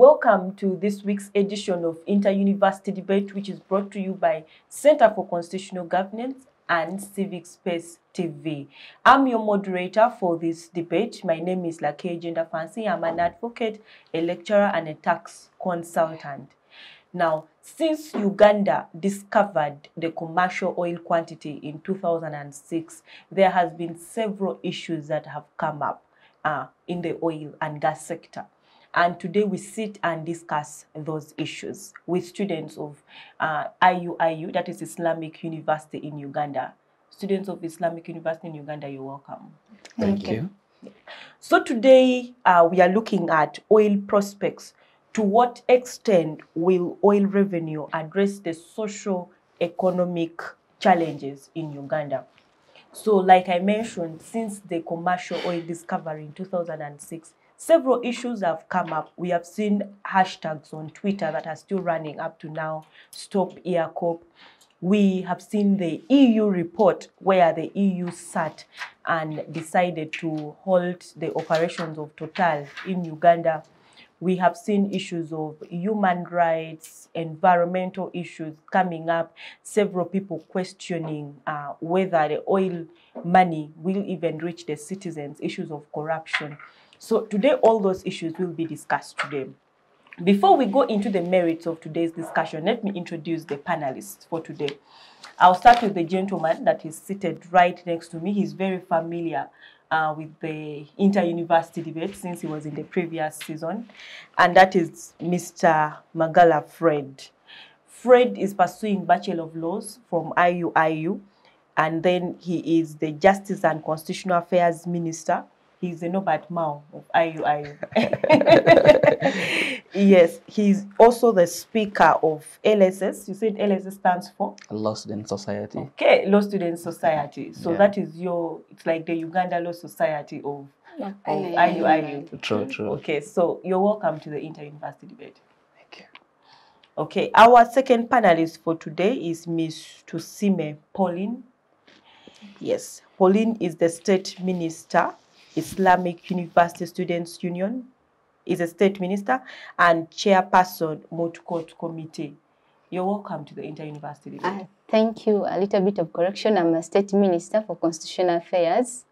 Welcome to this week's edition of Inter-University Debate, which is brought to you by Center for Constitutional Governance and Civic Space TV. I'm your moderator for this debate. My name is Laker Fancy. I'm an advocate, a lecturer, and a tax consultant. Now, since Uganda discovered the commercial oil quantity in 2006, there has been several issues that have come up uh, in the oil and gas sector. And today we sit and discuss those issues with students of uh, IUIU, that is Islamic University in Uganda. Students of Islamic University in Uganda, you're welcome. Thank, Thank you. you. So today uh, we are looking at oil prospects to what extent will oil revenue address the social economic challenges in Uganda? So like I mentioned, since the commercial oil discovery in 2006, several issues have come up. We have seen hashtags on Twitter that are still running up to now, Stop EACOP. We have seen the EU report where the EU sat and decided to halt the operations of Total in Uganda we have seen issues of human rights, environmental issues coming up, several people questioning uh, whether the oil money will even reach the citizens, issues of corruption. So today, all those issues will be discussed today. Before we go into the merits of today's discussion, let me introduce the panelists for today. I'll start with the gentleman that is seated right next to me. He's very familiar uh, with the inter-university debate since he was in the previous season, and that is Mr. Magala Fred. Fred is pursuing Bachelor of Laws from IUIU, and then he is the Justice and Constitutional Affairs Minister He's the Norbert Mao of IUIU. yes, he's also the speaker of LSS. You said LSS stands for? Law Student Society. Okay, Law Student Society. So yeah. that is your, it's like the Uganda Law Society of, yeah. of IUIU. True, true. Okay, so you're welcome to the inter-university debate. Thank you. Okay, our second panelist for today is Ms. Tusiime Pauline. Yes, Pauline is the state minister Islamic University Students Union, is a state minister, and chairperson, Moot Court Committee. You're welcome to the Inter-University debate. Uh, thank you. A little bit of correction. I'm a state minister for constitutional affairs.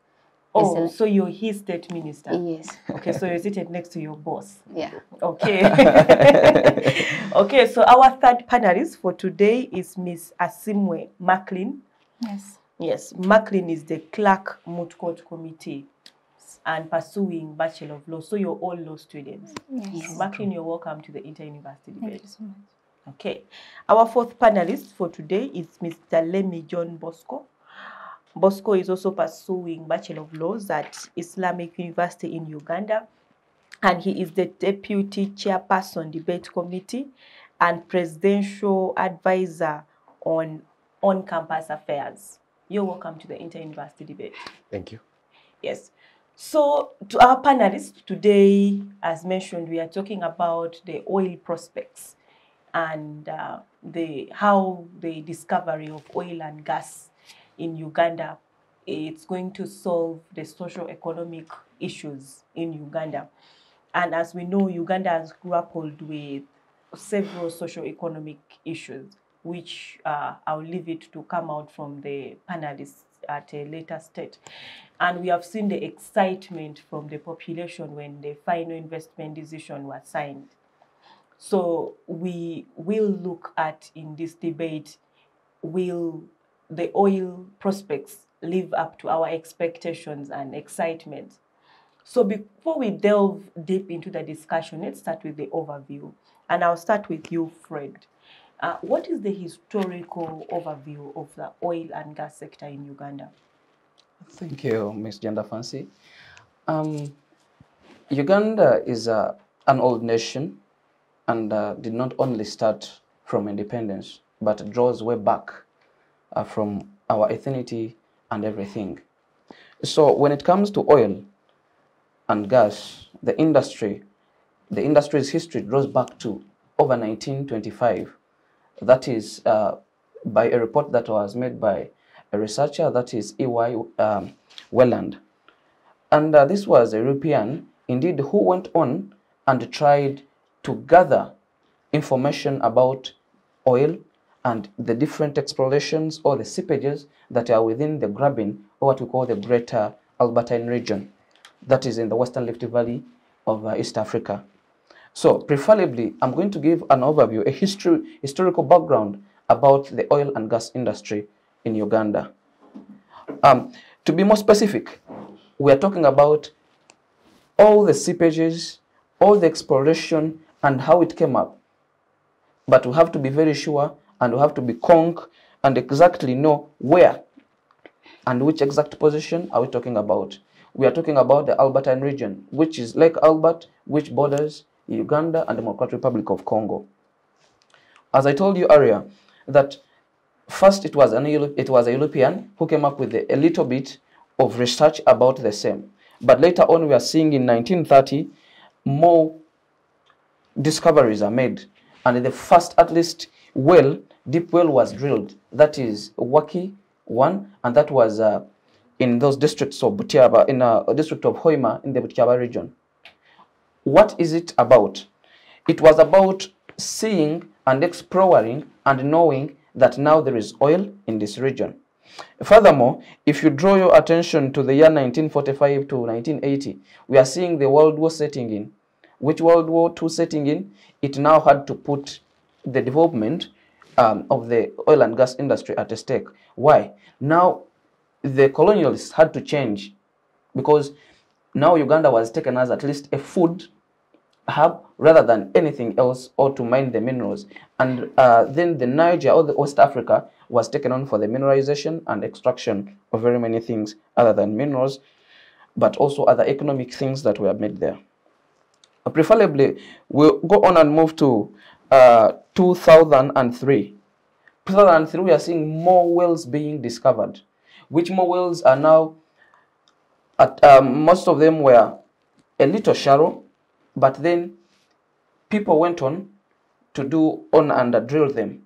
Oh, so you're his state minister? Yes. Okay, so you're seated next to your boss? Yeah. Okay. okay, so our third panelist for today is Miss Asiimwe Mackline. Yes. Yes, Mackline is the clerk Moot Court Committee and pursuing Bachelor of Law. So you're all law students. Yes. Mackline, you're welcome to the Inter-University Debate. Thank you so much. Okay. Our fourth panelist for today is Mr. Lemi John Bosco. Bosco is also pursuing Bachelor of Laws at Islamic University in Uganda. And he is the Deputy Chairperson Debate Committee and Presidential Advisor on on-campus affairs. You're welcome to the Inter-University Debate. Thank you. Yes. So to our panelists today, as mentioned, we are talking about the oil prospects and uh, the how the discovery of oil and gas in Uganda it's going to solve the socio-economic issues in Uganda. And as we know, Uganda has grappled with several socio-economic issues, which uh, I'll leave it to come out from the panelists at a later stage. And we have seen the excitement from the population when the final investment decision was signed. So we will look at in this debate, will the oil prospects live up to our expectations and excitement? So before we delve deep into the discussion, let's start with the overview. And I'll start with you, Fred. Uh, what is the historical overview of the oil and gas sector in Uganda? Thank you, Ms. Gender Fancy. Um, Uganda is uh, an old nation and uh, did not only start from independence, but draws way back uh, from our ethnicity and everything. So when it comes to oil and gas, the industry, the industry's history draws back to over 1925 that is uh, by a report that was made by a researcher, that is E.Y. Um, Wayland. And uh, this was a European, indeed, who went on and tried to gather information about oil and the different explorations or the seepages that are within the graben or what we call the greater Albertine region that is in the Western Rift Valley of uh, East Africa. So preferably, I'm going to give an overview, a history, historical background about the oil and gas industry in Uganda. Um, to be more specific, we are talking about all the seepages, all the exploration, and how it came up. But we have to be very sure and we have to be conk and exactly know where and which exact position are we talking about. We are talking about the Albertine region, which is Lake Albert, which borders Uganda and Democratic Republic of Congo. As I told you earlier, that first it was, an, it was a European who came up with a, little bit of research about the same. But later on, we are seeing in 1930, more discoveries are made. And the first, at least, well, deep well was drilled. That is Waki 1, and that was uh, in those districts of Butiaba, in a, a district of Hoima in the Butiaba region. What is it about? It was about seeing and exploring and knowing that now there is oil in this region. Furthermore, if you draw your attention to the year 1945 to 1980, we are seeing the World War setting in. Which World War II setting in? It now had to put the development um, of the oil and gas industry at stake. Why? Now, the colonialists had to change because now Uganda was taken as at least a food rather than anything else or to mine the minerals. And uh, then the Niger or the West Africa was taken on for the mineralization and extraction of very many things other than minerals, but also other economic things that were made there. Uh, preferably, we'll go on and move to uh, 2003. 2003, we are seeing more wells being discovered, which more wells are now, at, um, most of them were a little shallow, but then people went on to do on and drill them.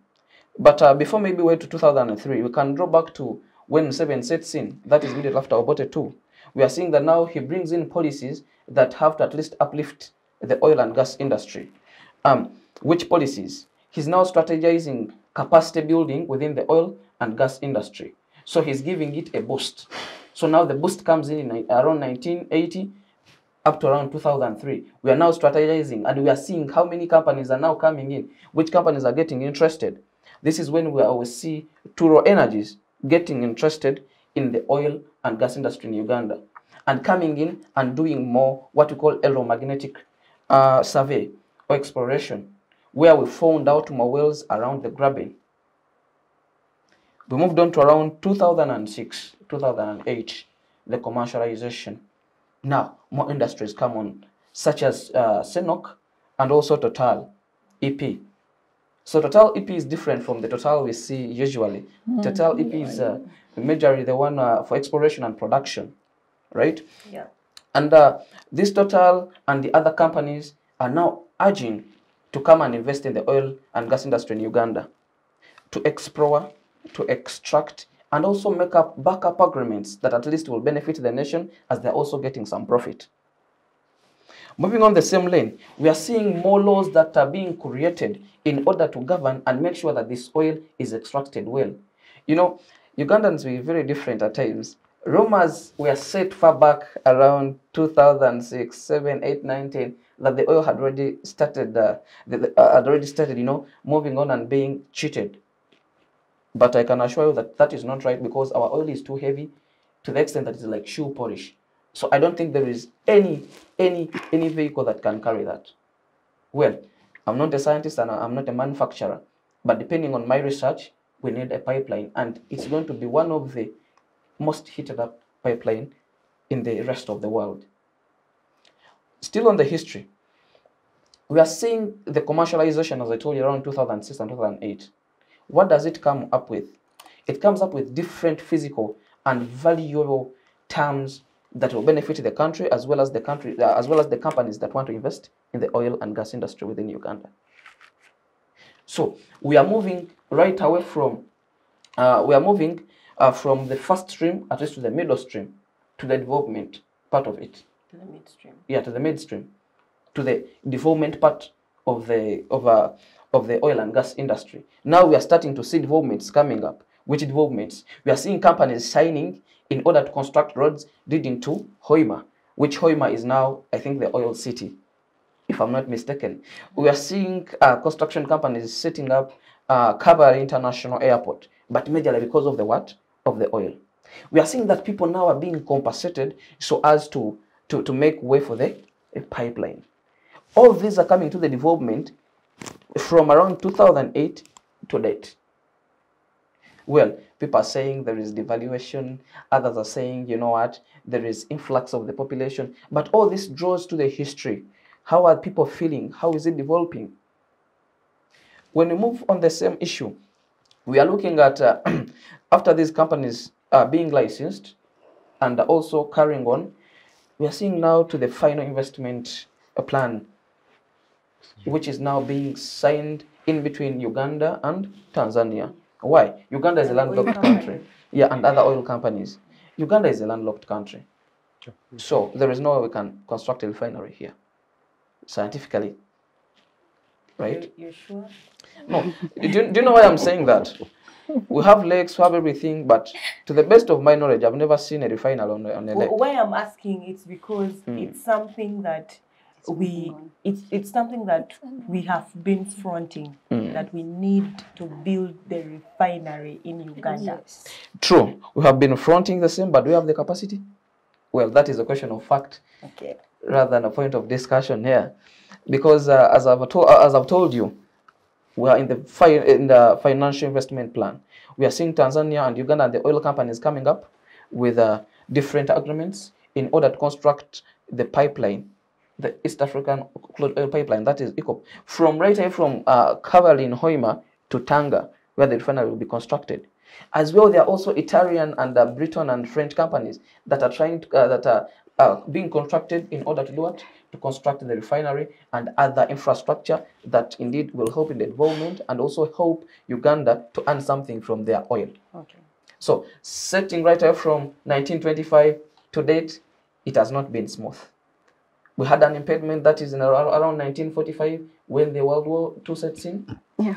But uh, before maybe we to 2003, we can draw back to when Seven sets in, that is immediately after Obote 2. We are seeing that now he brings in policies that have to at least uplift the oil and gas industry. Um, which policies? He's now strategizing capacity building within the oil and gas industry. So he's giving it a boost. So now the boost comes in, in around 1980 up to around 2003. We are now strategizing and we are seeing how many companies are now coming in, which companies are getting interested. This is when we always see Tullow Energies getting interested in the oil and gas industry in Uganda and coming in and doing more what we call electromagnetic uh, survey or exploration, where we found out more wells around the graben. We moved on to around 2006, 2008, the commercialization. Now, more industries come on, such as uh, and also Total EP. So Total EP is different from the Total we see usually. Mm. Total EP is uh, majorly the one uh, for exploration and production, right? Yeah. And uh, this Total and the other companies are now urging to come and invest in the oil and gas industry in Uganda to explore, to extract, and also make up backup agreements that at least will benefit the nation as they're also getting some profit. Moving on the same lane, we are seeing more laws that are being created in order to govern and make sure that this oil is extracted well. You know, Ugandans were very different at times. Rumors were set far back around 2006, 7, 8, 9, 10 that the oil had already started, uh, the, uh, had already started, you know, moving on and being cheated. But I can assure you that that is not right because our oil is too heavy to the extent that it's like shoe polish. So I don't think there is any any any vehicle that can carry that. Well, I'm not a scientist and I'm not a manufacturer, but depending on my research, we need a pipeline, and it's going to be one of the most heated up pipeline in the rest of the world. Still on the history, we are seeing the commercialization, as I told you, around 2006 and 2008. What does it come up with? It comes up with different physical and valuable terms that will benefit the country as well as the country uh, as well as the companies that want to invest in the oil and gas industry within Uganda. So we are moving right away from uh, we are moving uh, from the first stream at least to the middle stream to the development part of it. To the midstream. Yeah, to the midstream, to the development part of the of uh, of the oil and gas industry. Now we are starting to see developments coming up. Which developments? We are seeing companies signing in order to construct roads leading to Hoima, which Hoima is now, I think, the oil city, if I'm not mistaken. We are seeing uh, construction companies setting up uh, International Airport, but majorly because of the what? Of the oil. We are seeing that people now are being compensated so as to, to, to make way for the pipeline. All these are coming to the development from around 2008 to date. Well, people are saying there is devaluation, others are saying, you know what, there is influx of the population, but all this draws to the history. How are people feeling? How is it developing? When we move on the same issue, we are looking at uh, after these companies are being licensed and also carrying on, we are seeing now to the final investment uh, plan, which is now being signed in between Uganda and Tanzania. Why? Uganda is a landlocked country. Yeah, and other oil companies. Uganda is a landlocked country. So there is no way we can construct a refinery here, scientifically. Right? You, you sure? No. do, you, do you know why I'm saying that? We have lakes, we have everything, but to the best of my knowledge, I've never seen a refinery on, a- on a lake. Wh- Why I'm asking it's because Hmm. it's something that we it's it's something that we have been fronting Hmm. that we need to build the refinery in Uganda. Yes. True, we have been fronting the same, but do we have the capacity? Well, that is a question of fact Okay. rather than a point of discussion here, because uh, as I've told as I've told you, we are in the fi- in the financial investment plan. We are seeing Tanzania and Uganda and the oil companies coming up with uh, different agreements in order to construct the pipeline, the East African crude oil pipeline, that is EACOP, from right here from uh, in Hoima to Tanga, where the refinery will be constructed. As well, there are also Italian and uh, Britain and French companies that are trying to, uh, that are uh, being contracted in order to do what? To construct the refinery and other infrastructure that indeed will help in the development and also help Uganda to earn something from their oil. Okay. So, setting right away from 1925 to date, it has not been smooth. We had an impediment that is in around, around 1945 when the World War II sets in. Yeah.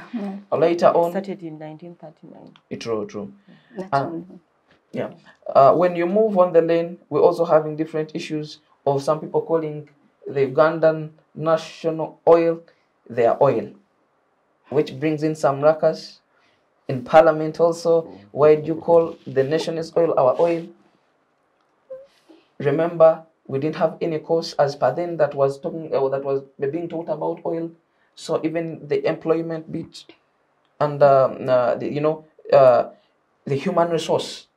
Later on, Started in 1939. true, true. That's Ah. one. Yeah. Uh, when you move on the lane, we're also having different issues of some people calling the Ugandan national oil their oil, which brings in some ruckus. In parliament also, why do you call the nation's oil our oil? Remember, we didn't have any course as per then that was talking uh, that was being taught about oil. So even the employment bit and um, uh, the, you know uh, the human resource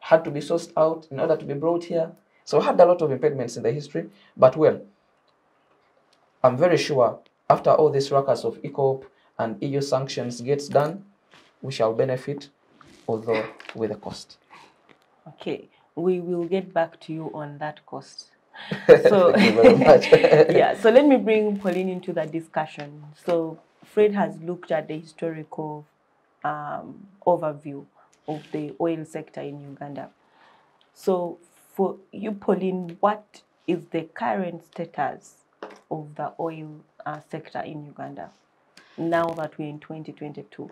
had to be sourced out in order to be brought here. So we had a lot of impediments in the history, but well, I'm very sure after all this ruckus of EACOP and EU sanctions gets done, we shall benefit, although with a cost. Okay. We will get back to you on that cost. So Thank you very much. yeah, so let me bring Pauline into the discussion. So Fred has looked at the historical um, overview of the oil sector in Uganda. So for you, Pauline, what is the current status of the oil uh, sector in Uganda now that we're in 2022?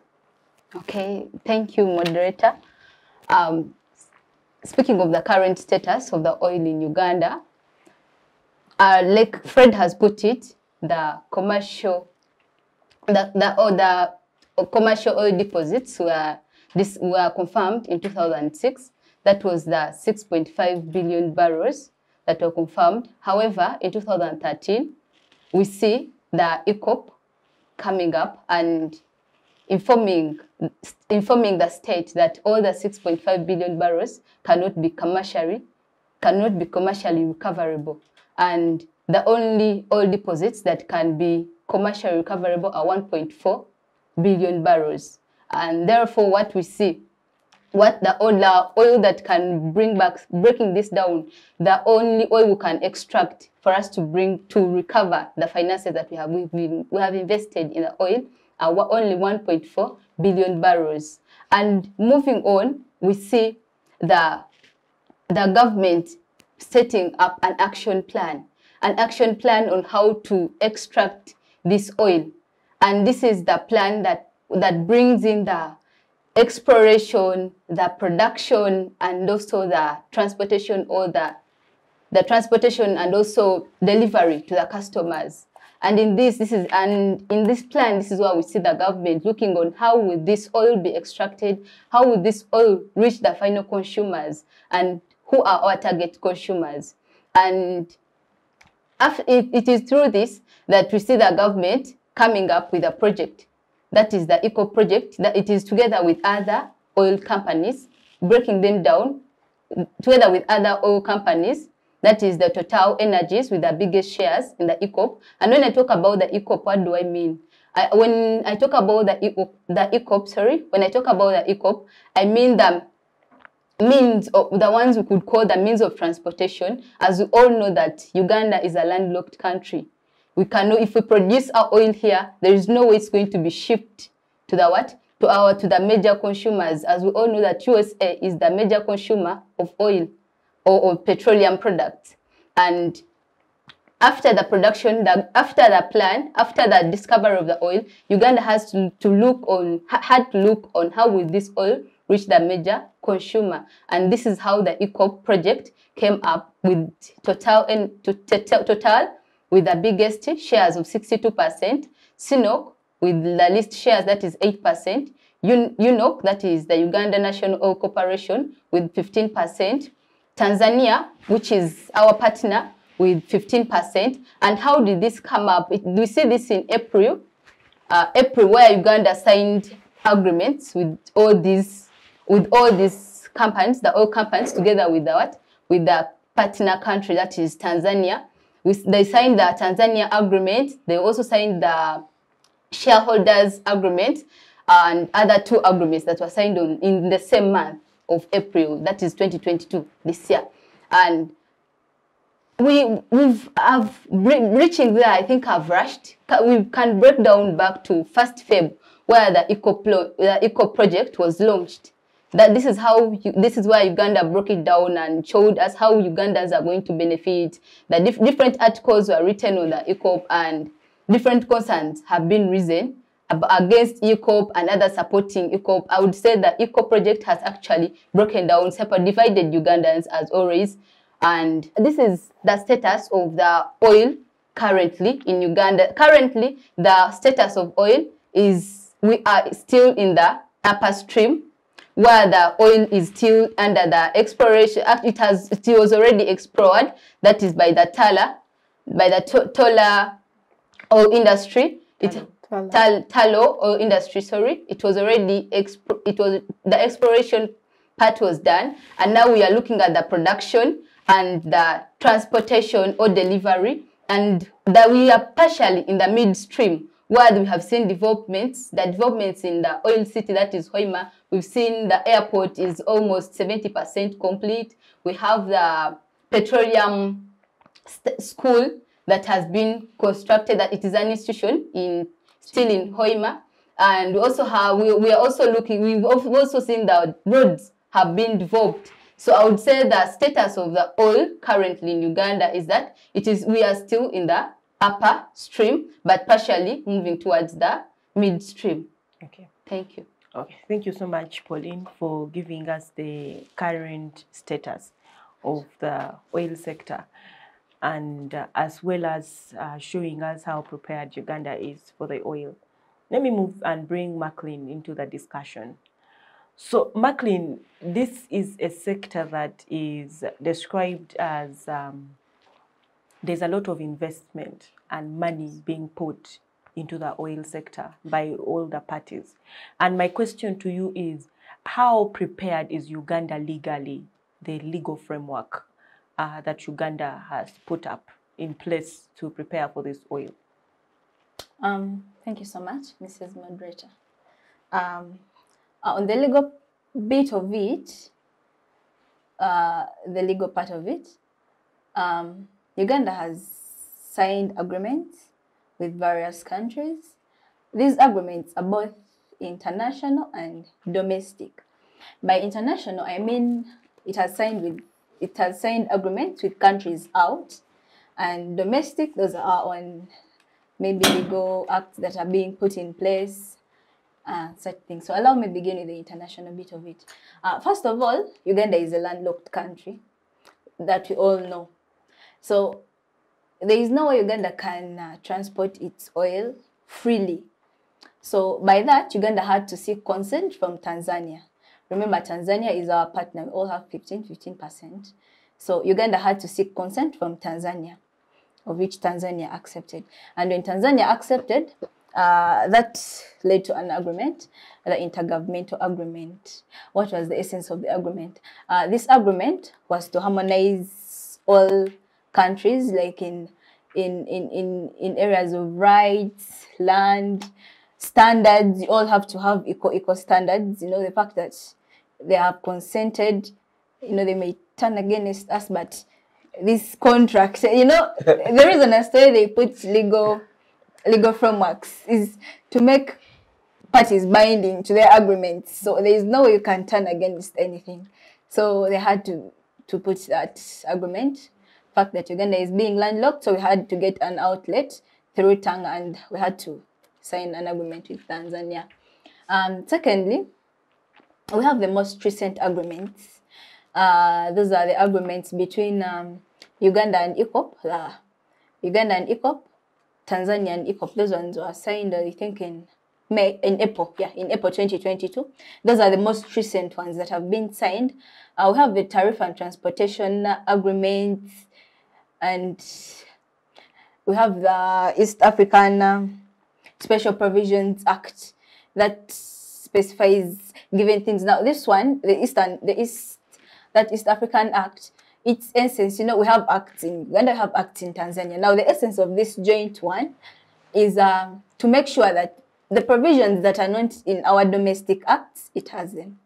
Okay, thank you, moderator. Um, speaking of the current status of the oil in Uganda, uh, like Fred has put it, the commercial, the the, oh, the commercial oil deposits were this were confirmed in 2006. That was the 6.5 billion barrels that were confirmed. However, in 2013, we see the EACOP coming up and informing informing the state that all the 6.5 billion barrels cannot be commercially cannot be commercially recoverable. And the only oil deposits that can be commercially recoverable are 1.4 billion barrels. And therefore what we see what the oil, oil that can bring back breaking this down the only oil we can extract for us to bring to recover the finances that we have we've been, we have invested in the oil wa- only 1.4 billion barrels and moving on we see the the government setting up an action plan, an action plan on how to extract this oil. And this is the plan that, that brings in the exploration, the production, and also the transportation or the, the transportation and also delivery to the customers. And in this, this is and in this plan, this is where we see the government looking on how will this oil be extracted, how will this oil reach the final consumers, and who are our target consumers. And it, it is through this that we see the government coming up with a project. That is the Eco project, that it is together with other oil companies, breaking them down together with other oil companies that is the Total Energies with the biggest shares in the EACOP. And when I talk about the EACOP, what do I mean? I, when I talk about the EACOP, the EACOP, sorry, when I talk about the EACOP, I mean the means of the ones we could call the means of transportation. As we all know that Uganda is a landlocked country. We cannot, if we produce our oil here, there is no way it's going to be shipped to the what? To our to the major consumers. As we all know that USA is the major consumer of oil or, or petroleum products. And after the production, the, after the plan, after the discovery of the oil, Uganda has to, to look on, had to look on how will this oil reach the major consumer. And this is how the EACOP project came up with Total and Total with the biggest shares of 62%, CNOOC with the least shares that is 8%, UNOC that is the Uganda National Oil Corporation with 15%, Tanzania, which is our partner with 15%. And how did this come up? We see this in April, uh, April where Uganda signed agreements with all these with all these companies, the oil companies, together with the what? With the partner country that is Tanzania. We, they signed the Tanzania agreement. They also signed the shareholders agreement and other two agreements that were signed on in the same month of April, that is 2022, this year. And we, we've, have, reaching there, I think I've rushed. We can break down back to first Feb, where the Eco, the Eco project was launched. That this is how, this is where Uganda broke it down and showed us how Ugandans are going to benefit. The dif different articles were written on the Eco and different concerns have been risen against EACOP and other supporting EACOP, I would say that EACOP project has actually broken down, separate, divided Ugandans as always. And this is the status of the oil currently in Uganda. Currently, the status of oil is we are still in the upper stream where the oil is still under the exploration. Uh, it has it was already explored. That is by the Tala, by the Tola oil industry. It, Tal Tullow or uh, industry, sorry. It was already, it was, the exploration part was done. And now we are looking at the production and the transportation or delivery. And that we are partially in the midstream where we have seen developments, the developments in the oil city, that is Hoima. We've seen the airport is almost 70% complete. We have the petroleum school that has been constructed, that it is an institution in still in Hoima. And we also have, we, we are also looking, we've also seen that roads have been developed. So I would say the status of the oil currently in Uganda is that it is, we are still in the upper stream, but partially moving towards the midstream. Okay. Thank you. Okay, thank you so much, Pauline, for giving us the current status of the oil sector and uh, as well as uh, showing us how prepared Uganda is for the oil. Let me move and bring Mackline into the discussion. So Mackline, this is a sector that is described as um, there's a lot of investment and money being put into the oil sector by all the parties. And my question to you is, how prepared is Uganda legally, the legal framework uh, that Uganda has put up in place to prepare for this oil? Um, thank you so much, Mrs. Moderator. Um, uh, on the legal bit of it, uh, the legal part of it, um, Uganda has signed agreements with various countries. These agreements are both international and domestic. By international, I mean it has signed with it has signed agreements with countries out, and domestic, those are on maybe legal acts that are being put in place, uh, such things. So allow me begin with the international bit of it. Uh, first of all, Uganda is a landlocked country that we all know. So there is no way Uganda can uh, transport its oil freely. So by that, Uganda had to seek consent from Tanzania. Remember, Tanzania is our partner. We all have 15, 15%. So Uganda had to seek consent from Tanzania, of which Tanzania accepted. And when Tanzania accepted, uh, that led to an agreement, the intergovernmental agreement. What was the essence of the agreement? Uh, this agreement was to harmonize all countries, like in in in in, in areas of rights, land, standards. You all have to have equal equal standards. You know the fact that they have consented. You know they may turn against us, but this contract. You know the reason as to they put legal legal frameworks is to make parties binding to their agreements. So there is no way you can turn against anything. So they had to to put that agreement. Fact that Uganda is being landlocked, so we had to get an outlet through Tanga, and we had to sign an agreement with Tanzania. Um, secondly, we have the most recent agreements. Uh, those are the agreements between um, Uganda and EACOP. Uh, Uganda and EACOP Tanzania and EACOP, those ones were signed, I think, in May, in April, yeah, in April 2022. Those are the most recent ones that have been signed. Uh, we have the tariff and transportation agreements, and we have the East African um, Special Provisions Act that specifies given things. Now, this one, the Eastern, the East, that East African Act, its essence, you know, we have acts in Uganda, we have acts in Tanzania. Now, the essence of this joint one is uh, to make sure that the provisions that are not in our domestic acts, it has them.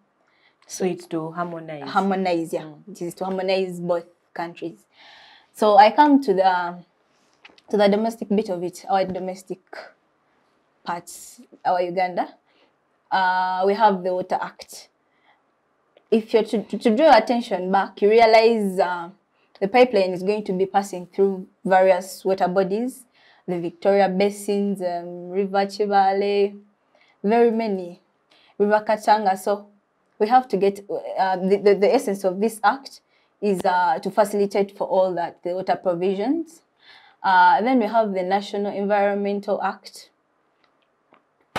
So it's to harmonize. Harmonize, yeah. It is to harmonize both countries. So I come to the to the domestic bit of it, our domestic parts, our Uganda. Uh, we have the Water Act if you're to, to, to, draw attention back, you realize uh, the pipeline is going to be passing through various water bodies, the Victoria basins, um, River Chivale, very many, River Kachanga. So we have to get uh, the, the, the, essence of this act is uh, to facilitate for all that, the water provisions. Uh, then we have the National Environmental Act,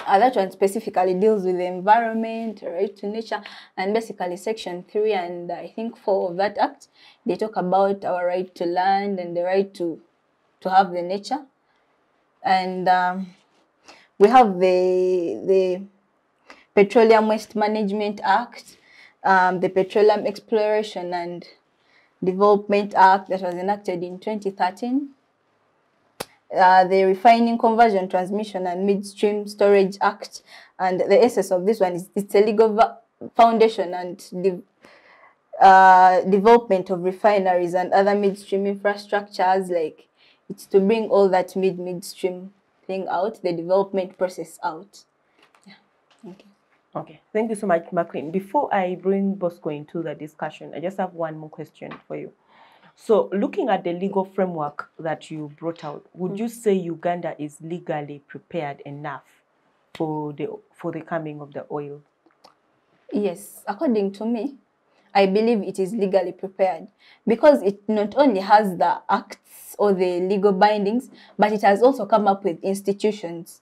uh, that one specifically deals with the environment, right to nature, and basically section three and I think four of that act, they talk about our right to land and the right to to have the nature, and um, we have the the Petroleum Waste Management Act, um, the Petroleum Exploration and Development Act that was enacted in 2013 uh, the Refining, Conversion, Transmission and Midstream Storage Act. And the essence of this one is it's a legal foundation and de uh, development of refineries and other midstream infrastructures. Like it's to bring all that mid midstream thing out, the development process out. Yeah, you. Okay, thank you so much, Mackline. Before I bring Bosco into the discussion, I just have one more question for you. So looking at the legal framework that you brought out, would mm. you say Uganda is legally prepared enough for the for the coming of the oil? Yes, according to me, I believe it is legally prepared because it not only has the acts or the legal bindings, but it has also come up with institutions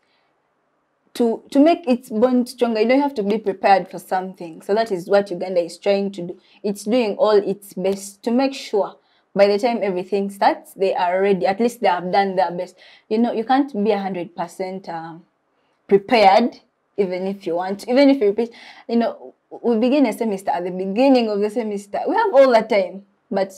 to to make its bond stronger. You don't have to be prepared for something. So that is what Uganda is trying to do. It's doing all its best to make sure by the time everything starts, they are ready. At least they have done their best. You know, you can't be a hundred percent um, prepared, even if you want. Even if you repeat, you know, we begin a semester at the beginning of the semester. We have all the time, but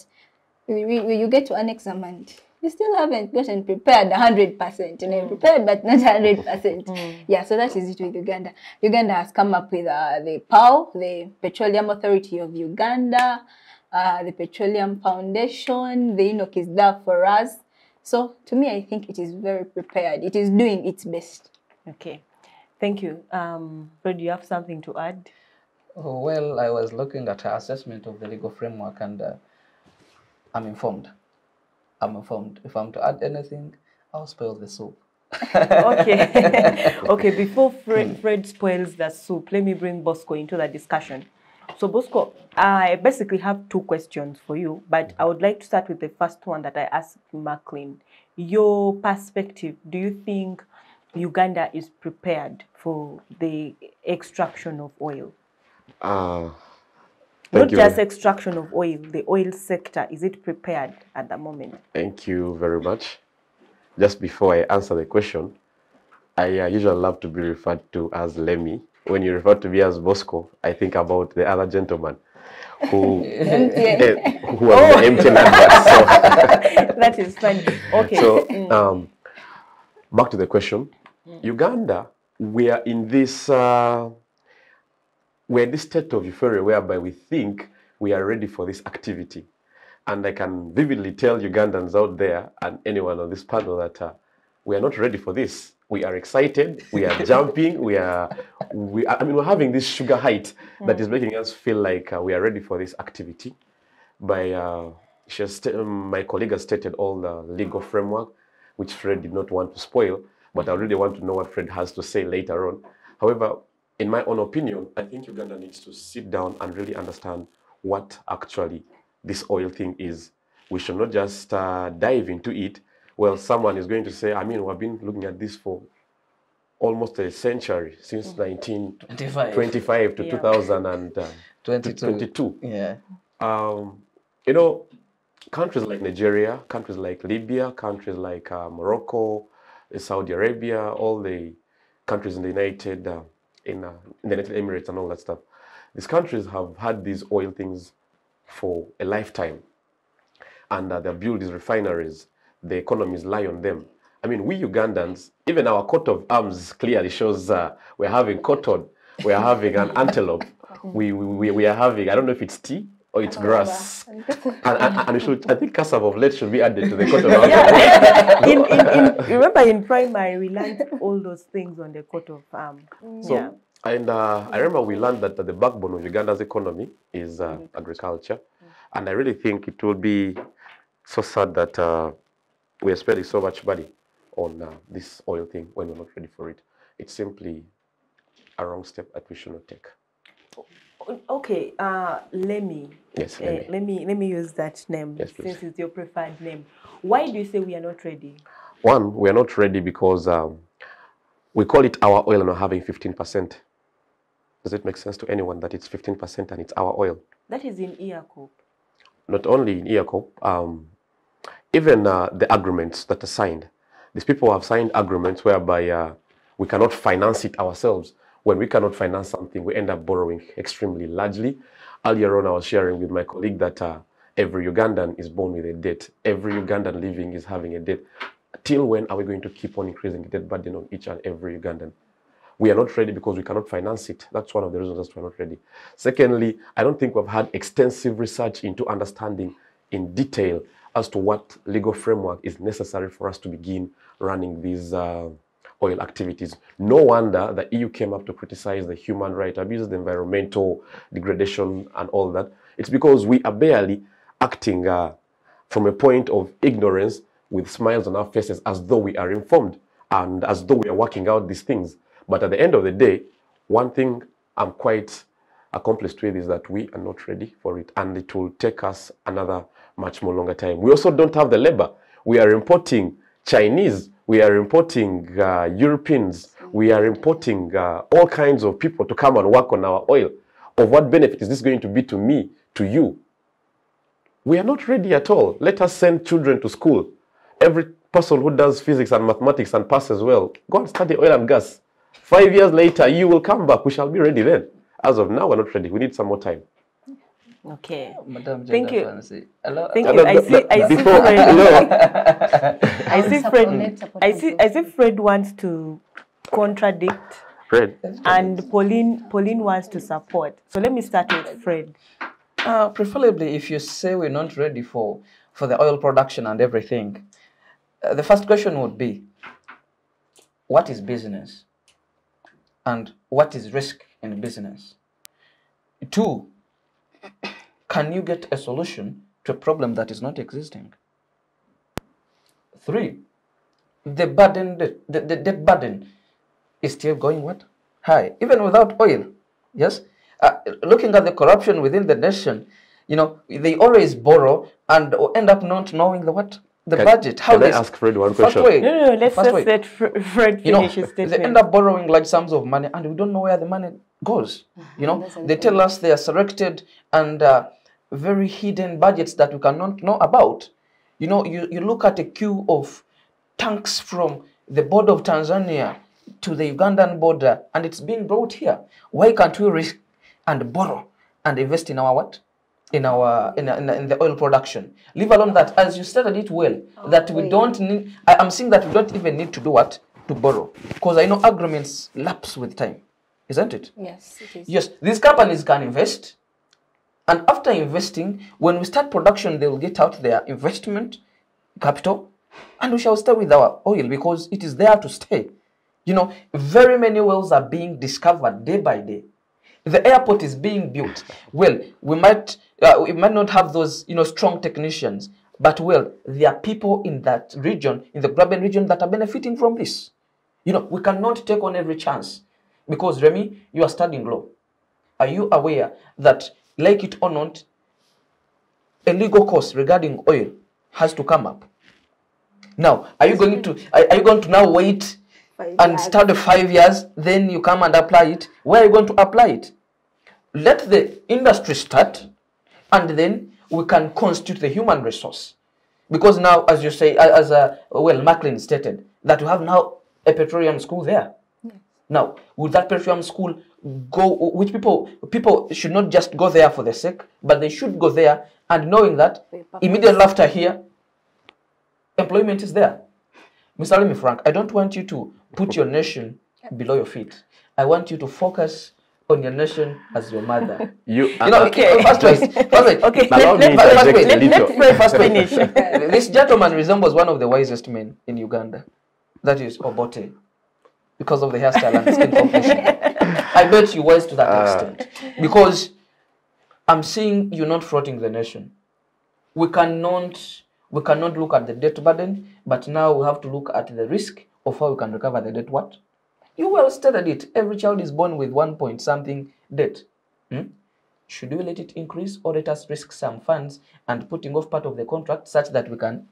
we, we, you get to an exam and you still haven't gotten prepared a hundred percent. You know, mm. prepared but not hundred percent. Mm. Yeah, so that is it with Uganda. Uganda has come up with uh, the PAU, the Petroleum Authority of Uganda uh, the Petroleum Foundation, the UNOC is there for us. So to me, I think it is very prepared. It is doing its best. Okay, thank you. Um, Fred, do you have something to add? Oh, well, I was looking at her assessment of the legal framework and uh, I'm informed. I'm informed. If I'm to add anything, I'll spoil the soup. okay. okay, before Fred, Fred spoils the soup, let me bring Bosco into the discussion. So, Bosco, I basically have two questions for you, but I would like to start with the first one that I asked Mackline. Your perspective, do you think Uganda is prepared for the extraction of oil? Uh, Not you. just extraction of oil, the oil sector, is it prepared at the moment? Thank you very much. Just before I answer the question, I uh, usually love to be referred to as Lemi. When you refer to me as Bosco, I think about the other gentleman who, eh, who was the MTN advert. So, that is funny. Okay. so um, back to the question. Uganda, we are in this uh, we're in this state of euphoria whereby we think we are ready for this activity. And I can vividly tell Ugandans out there and anyone on this panel that uh, we are not ready for this. We are excited, we are jumping, we are, we are, I mean, we're having this sugar height that is making us feel like uh, we are ready for this activity. By, uh, she um, my colleague has stated all the legal framework, which Fred did not want to spoil, but I really want to know what Fred has to say later on. However, in my own opinion, I think Uganda needs to sit down and really understand what actually this oil thing is. We should not just uh, dive into it. Well, someone is going to say, I mean, we've been looking at this for almost a century, since 1925 to Yeah. 2022. Yeah. Um, you know, countries like Nigeria, countries like Libya, countries like uh, Morocco, uh, Saudi Arabia, all the countries in the United uh, in, uh, in the United Emirates and all that stuff. These countries have had these oil things for a lifetime, and uh, they've built these refineries. The economies lie on them. I mean, we Ugandans, even our coat of arms clearly shows uh, we're having cotton, we're having an antelope, we, we, we are having, I don't know if it's tea or it's grass. And, and, and we should, I think cassava of late should be added to the coat of arms. yeah. in, in, in, remember in primary, we learned all those things on the coat of arm. So, yeah. and uh, I remember we learned that the backbone of Uganda's economy is uh, agriculture. And I really think it will be so sad that uh, we are spending so much money on uh, this oil thing when we're not ready for it. It's simply a wrong step that we should not take. Okay, uh, let me. Yes, let me. let me let me use that name Yes, since it's your preferred name. Why do you say we are not ready? One, we are not ready because um, we call it our oil and we're having 15%. Does it make sense to anyone that it's 15% and it's our oil? That is in EACOP. not only in EACO, um, even uh, the agreements that are signed. These people have signed agreements whereby uh, we cannot finance it ourselves. When we cannot finance something, we end up borrowing extremely largely. Earlier on, I was sharing with my colleague that uh, every Ugandan is born with a debt. Every Ugandan living is having a debt. Till when are we going to keep on increasing the debt burden on each and every Ugandan? we are not ready because we cannot finance it. That's one of the reasons we're not ready. Secondly, I don't think we've had extensive research into understanding in detail as to what legal framework is necessary for us to begin running these uh, oil activities. No wonder the EU came up to criticize the human rights abuses, the environmental degradation, and all that. It's because we are barely acting uh, from a point of ignorance with smiles on our faces as though we are informed and as though we are working out these things. But at the end of the day, one thing I'm quite accomplished with is that we are not ready for it and it will take us another much more longer time. We also don't have the labor. We are importing Chinese, we are importing uh, Europeans, we are importing uh, all kinds of people to come and work on our oil. Of what benefit is this going to be to me, to you? We are not ready at all. Let us send children to school. Every person who does physics and mathematics and passes well, go and study oil and gas. Five years later, you will come back. We shall be ready then. As of now, we're not ready. We need some more time. Okay. Madam Thank you. Fancy. Hello. Thank you. I see. I see. before- Fred, you I see. support- Fred. I see. I see. Fred wants to contradict, Fred, and Pauline. Pauline wants to support. So let me start with Fred. Uh, preferably, if you say we're not ready for, for the oil production and everything, uh, the first question would be what is business? And what is risk in business? Two, can you get a solution to a problem that is not existing? Three, the burden, the, the, the debt burden is still going what? High, even without oil. Yes? Uh, looking at the corruption within the nation, you know, they always borrow and end up not knowing the what? The Can- budget. How can I they- ask Fred one First question? way, No, no, no. Let's just way. let Fr- Fred you know, finish his they end up borrowing large sums of money and we don't know where the money goes. You know, they tell us they are selected and uh, very hidden budgets that we cannot know about. You know, you, you look at a queue of tanks from the border of Tanzania to the Ugandan border and it's being brought here. Why can't we risk and borrow and invest in our what? In our in, in, in the oil production. Leave alone that, as you stated it well, oh, that we don't need. I, I'm saying that we don't even need to do what to borrow, because I know agreements lapse with time, isn't it? Yes, it is. Yes, these companies can invest, and after investing, when we start production, they will get out their investment capital, and we shall stay with our oil because it is there to stay. You know, very many wells are being discovered day by day. The airport is being built. Well, we might uh, we might not have those you know strong technicians, but well, there are people in that region, in the Graben region, that are benefiting from this. You know, we cannot take on every chance because Remy, you are studying law. Are you aware that, like it or not, a legal course regarding oil has to come up? Now, are you going to are, you going to now wait and start five years, then you come and apply it? Where are you going to apply it? Let the industry start, and then we can constitute the human resource. Because now, as you say, as uh, well, Mackline stated, that we have now a petroleum school there. Now, would that petroleum school go? Which people people should not just go there for the sake, but they should go there and knowing that For a purpose. immediately after here, employment is there. Mr. Lemi Frank, I don't want you to put your nation below your feet. I want you to focus on your nation as your mother. You, You know, Okay. first way, first way. Okay, Allow let, let, First interject way, let, little. let Fred First way. finish. this gentleman resembles one of the wisest men in Uganda. That is Obote. Because of the hairstyle and skin complexion. I bet you wise to that Ah. extent. Because I'm seeing you're not frauding the nation. We cannot we cannot look at the debt burden, but now we have to look at the risk of how we can recover the debt. What? You well stated it. Every child is born with one point something debt. Hmm? Should we let it increase or let us risk some funds and putting off part of the contract such that we can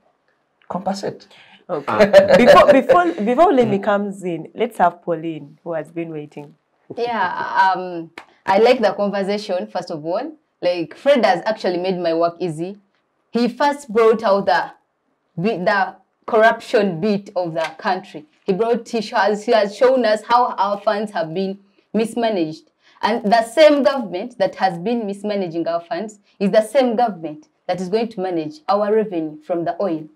compensate? Okay. before before before Lemi comes in, let's have Pauline, who has been waiting. Yeah, um, I like the conversation, first of all. Like, Fred has actually made my work easy. He first brought out the, the corruption bit of the country. He brought, he has, he has shown us how our funds have been mismanaged. And the same government that has been mismanaging our funds is the same government that is going to manage our revenue from the oil.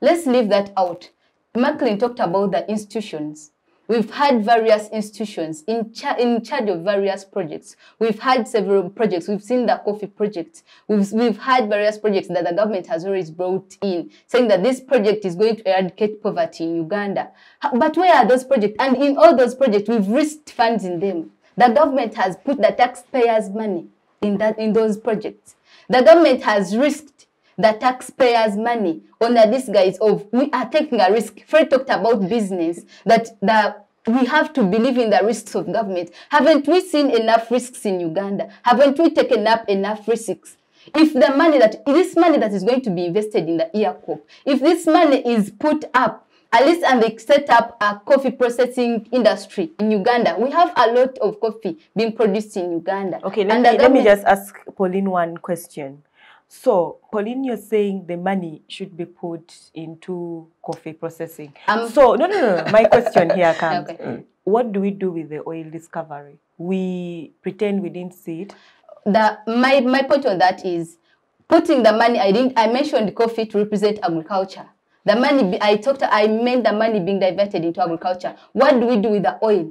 Let's leave that out. Mackline talked about the institutions. We've had various institutions in, cha- in charge of various projects. We've had several projects. We've seen the coffee project. We've, we've had various projects that the government has always brought in, saying that this project is going to eradicate poverty in Uganda. But where are those projects? And in all those projects, we've risked funds in them. The government has put the taxpayers' money in, that, in those projects. The government has risked the taxpayers' money on the disguise of we are taking a risk. Fred talked about business, that the we have to believe in the risks of government. Haven't we seen enough risks in Uganda? Haven't we taken up enough risks? If the money that this money that is going to be invested in the EACOP, if this money is put up at least and they set up a coffee processing industry in Uganda. We have a lot of coffee being produced in Uganda. Okay, let me, let me just ask Pauline one question. So, Pauline, you're saying the money should be put into coffee processing. Um, so, no, no, no. My question here comes. Okay. What do we do with the oil discovery? We pretend we didn't see it. the my my point on that is putting the money i didn't i mentioned coffee to represent agriculture the money i talked i meant the money being diverted into agriculture what do we do with the oil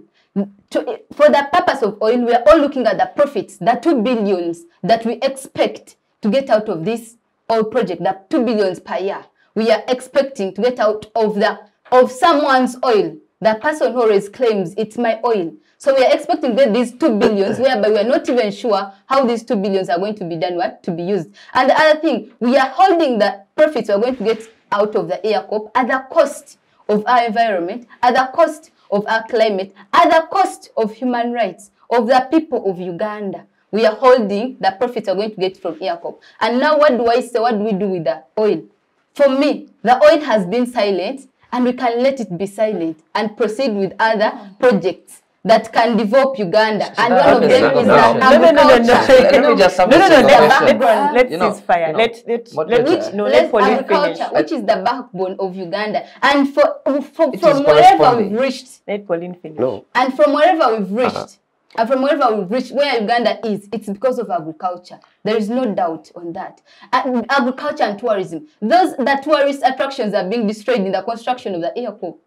to, for the purpose of oil we are all looking at the profits the two billions that we expect to get out of this oil project the two billions per year we are expecting to get out of the of someone's oil the person who always claims it's my oil so we are expecting get these two billions, whereby we are not even sure how these two billions are going to be done, what to be used. And the other thing, we are holding the profits we are going to get out of the EACOP at the cost of our environment, at the cost of our climate, at the cost of human rights of the people of Uganda. We are holding the profits we're going to get from EACOP. And now what do I say? What do we do with the oil? For me, the oil has been silent and we can let it be silent and proceed with other projects that can develop Uganda. And one of them is now. the No, no, no, no, no. agriculture. Let me just No, no, no, submit let's, a let's, let's You know, ceasefire. you know, let, let, let, let- no, Let let Pauline agriculture, finish. which is the backbone of Uganda. And for, for from wherever we've reached, Let Pauline finish. No. and from wherever we've reached, Uh-huh. And from wherever we've reached, where Uganda is, it's because of agriculture. There is no doubt on that. And agriculture and tourism. Those the tourist attractions are being destroyed in the construction of the airport.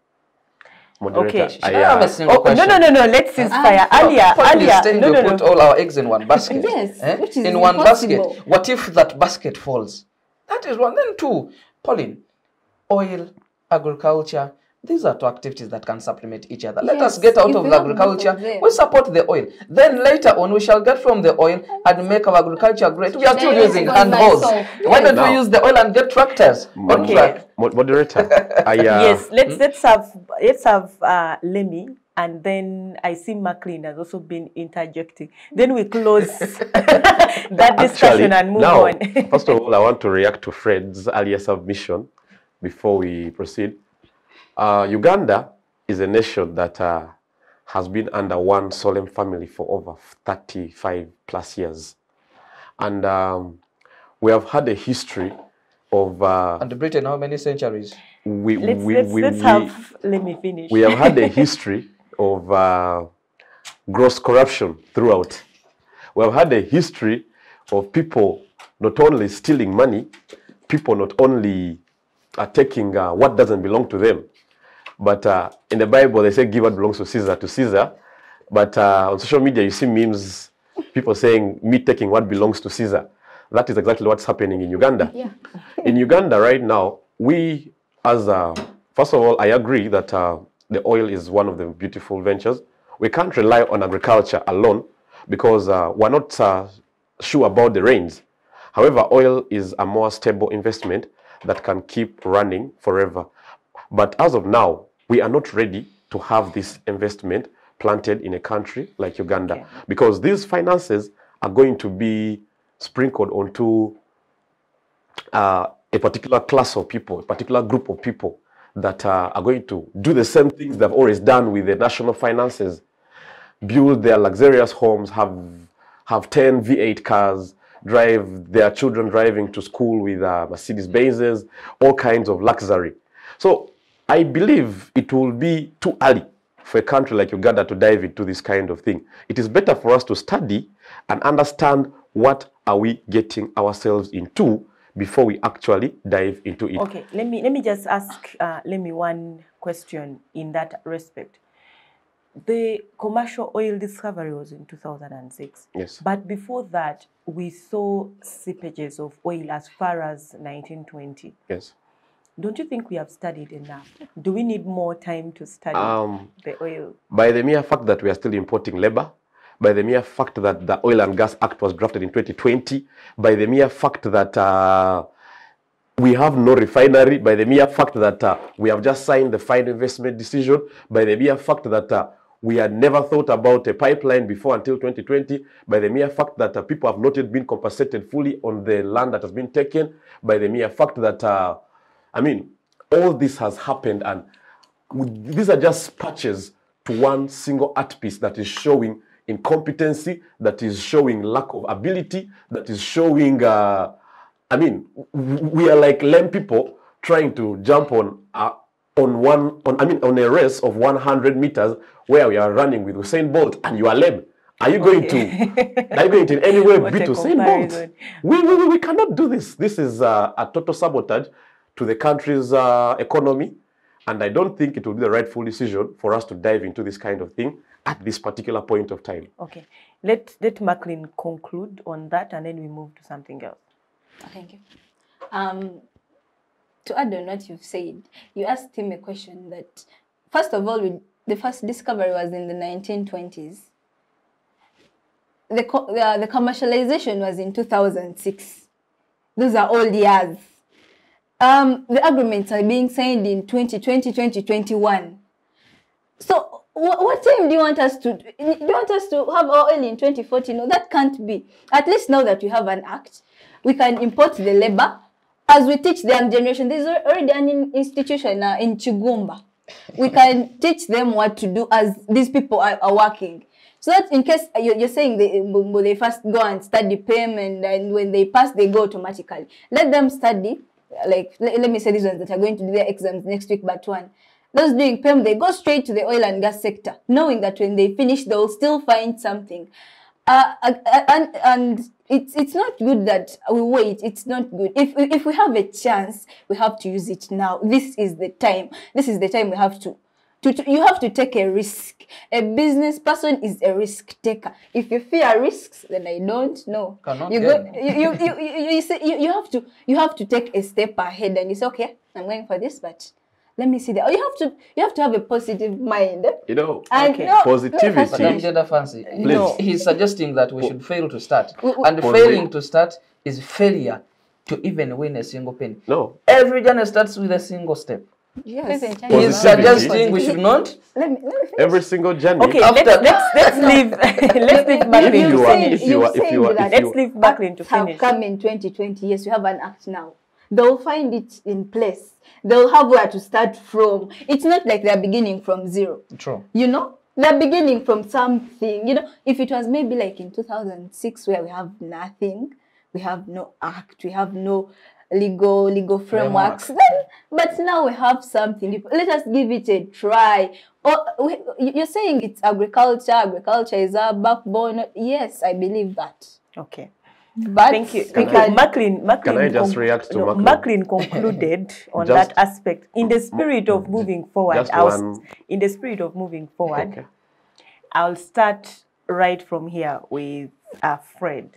Moderator, Okay. I, I have uh, a single Oh, no, question. no, no, no. Let's ceasefire. Ah, earlier, Probably earlier. saying No, no, no. put all our eggs in one basket. Yes, eh? which is in one impossible. basket. What if that basket falls? That is one. Then two, Pauline, oil, agriculture. These are two activities that can supplement each other. Let us get out of the have both of agriculture. them. We support the oil. Then later on, we shall get from the oil and make our agriculture great. We are still Then using go hand by hoes. Why don't Now- we use the oil and get tractors? Okay. track? Moderator, I, uh, yes, let's hmm? let's have let's have uh, Lemi, and then I see Mackline has also been interjecting. Then we close that discussion and move now, on. first of all, I want to react to Fred's earlier submission before we proceed. Uh, Uganda is a nation that uh, has been under one solemn family for over 35 plus years. And um, we have had a history of. Uh, And Britain, how many centuries? we, let's we, let's, we, let's we- have Lemi finish. we have had a history of uh, gross corruption throughout. We have had a history of people not only stealing money, people not only uh, taking uh, what doesn't belong to them, but uh, in the Bible they say give what belongs to Caesar to Caesar. But uh, on social media you see memes, people saying me taking what belongs to Caesar. That is exactly what's happening in Uganda. Yeah. in Uganda right now, we as a, first of all, I agree that uh, the oil is one of the beautiful ventures. We can't rely on agriculture alone because uh, we're not uh, sure about the rains. However, oil is a more stable investment that can keep running forever. But as of now, we are not ready to have this investment planted in a country like Uganda Okay. because these finances are going to be sprinkled onto uh, a particular class of people, a particular group of people that uh, are going to do the same things they've always done with the national finances, build their luxurious homes, have have 10 V8 cars, drive their children driving to school with uh, Mercedes Benzes, all kinds of luxury. So I believe it will be too early for a country like Uganda to dive into this kind of thing. It is better for us to study and understand what are we getting ourselves into before we actually dive into it. Okay, let me let me just ask uh, let me one question in that respect. The commercial oil discovery was in 2006. Yes. But before that, we saw seepages of oil as far as 1920. Yes. Don't you think we have studied enough? Do we need more time to study Um, the oil? by the mere fact that we are still importing labor, by the mere fact that the Oil and Gas Act was drafted in 2020, by the mere fact that uh, we have no refinery, by the mere fact that uh, we have just signed the final investment decision, by the mere fact that uh, we had never thought about a pipeline before until 2020, by the mere fact that uh, people have not yet been compensated fully on the land that has been taken, by the mere fact that, uh, I mean, all this has happened and these are just patches to one single art piece that is showing incompetency, that is showing lack of ability, that is showing, uh, I mean, we are like lame people trying to jump on uh, on one, on I mean, on a race of 100 meters where we are running with Usain Bolt and you are lame. Are you going to, are you going to in any way beat Usain Bolt? we, we- we cannot do this. This is uh, a total sabotage to the country's uh, economy. And I don't think it will be the rightful decision for us to dive into this kind of thing at this particular point of time. Okay, let let Mackline conclude on that, and then we move to something else. Thank you. Um, to add on what you've said, you asked him a question that, first of all, we, the first discovery was in the 1920s. The, co- the, the commercialization was in 2006. Those are old years. Um, the agreements are being signed in 2020, 2021. So wh- what time do you want us to, do you want us to have oil in 2040? No, that can't be. At least now that we have an act, we can import the labor as we teach the young generation. There's already an in- institution uh, in Kigumba. We can teach them what to do as these people are, are working. So that in case uh, you're, saying they, they first go and study and, and when they pass, they go automatically. Let them study. Like, let, let me say these ones that are going to do their exams next week, but one. Those doing PEM, they go straight to the oil and gas sector, knowing that when they finish, they will still find something. Uh, uh, uh, and and it's it's not good that we wait. It's not good. If if we have a chance, we have to use it now. This is the time. This is the time we have to. To, to, you have to take a risk. A business person is a risk taker. If you fear risks, then I don't know. Cannot you, go, you, you, you, you, you, say, you, you have to you have to take a step ahead and you say, okay, I'm going for this, but let me see that. Oh, You have to you have to have a positive mind. You know, And Okay. no, Positivity. no, Madam firstly- Jada Fancy, Please. he's suggesting that we should fail to start. We- we- And Posi- failing to start is failure to even win a single penny. no. Every journey starts with a single step. Yes. Present He's suggesting we should not. Let me, let me. Every single journey. Okay, After- let's, let's, let's leave let's leave If Mackline you are- if you are- if you are- if Let's you- leave Mackline to Acts have come in 2020. Yes, we have an act now. They'll find it in place. They'll have where to start from. It's not like they're beginning from zero. True. You know, they're beginning from something. You know, if it was maybe like in 2006 where we have nothing, we have no act, we have no legal legal frameworks. Then, but now we have something. Let us give it a try. Or we- you're saying it's agriculture. Agriculture is our backbone. Yes, I believe that. Okay. But Thank you. Thank can- you. Mackline, Mackline, I just react to no, Mackline? Mackline concluded on Just- that aspect. In the spirit of moving forward, Just I'll, in the spirit of moving forward, Okay. I'll start right from here with uh, Fred.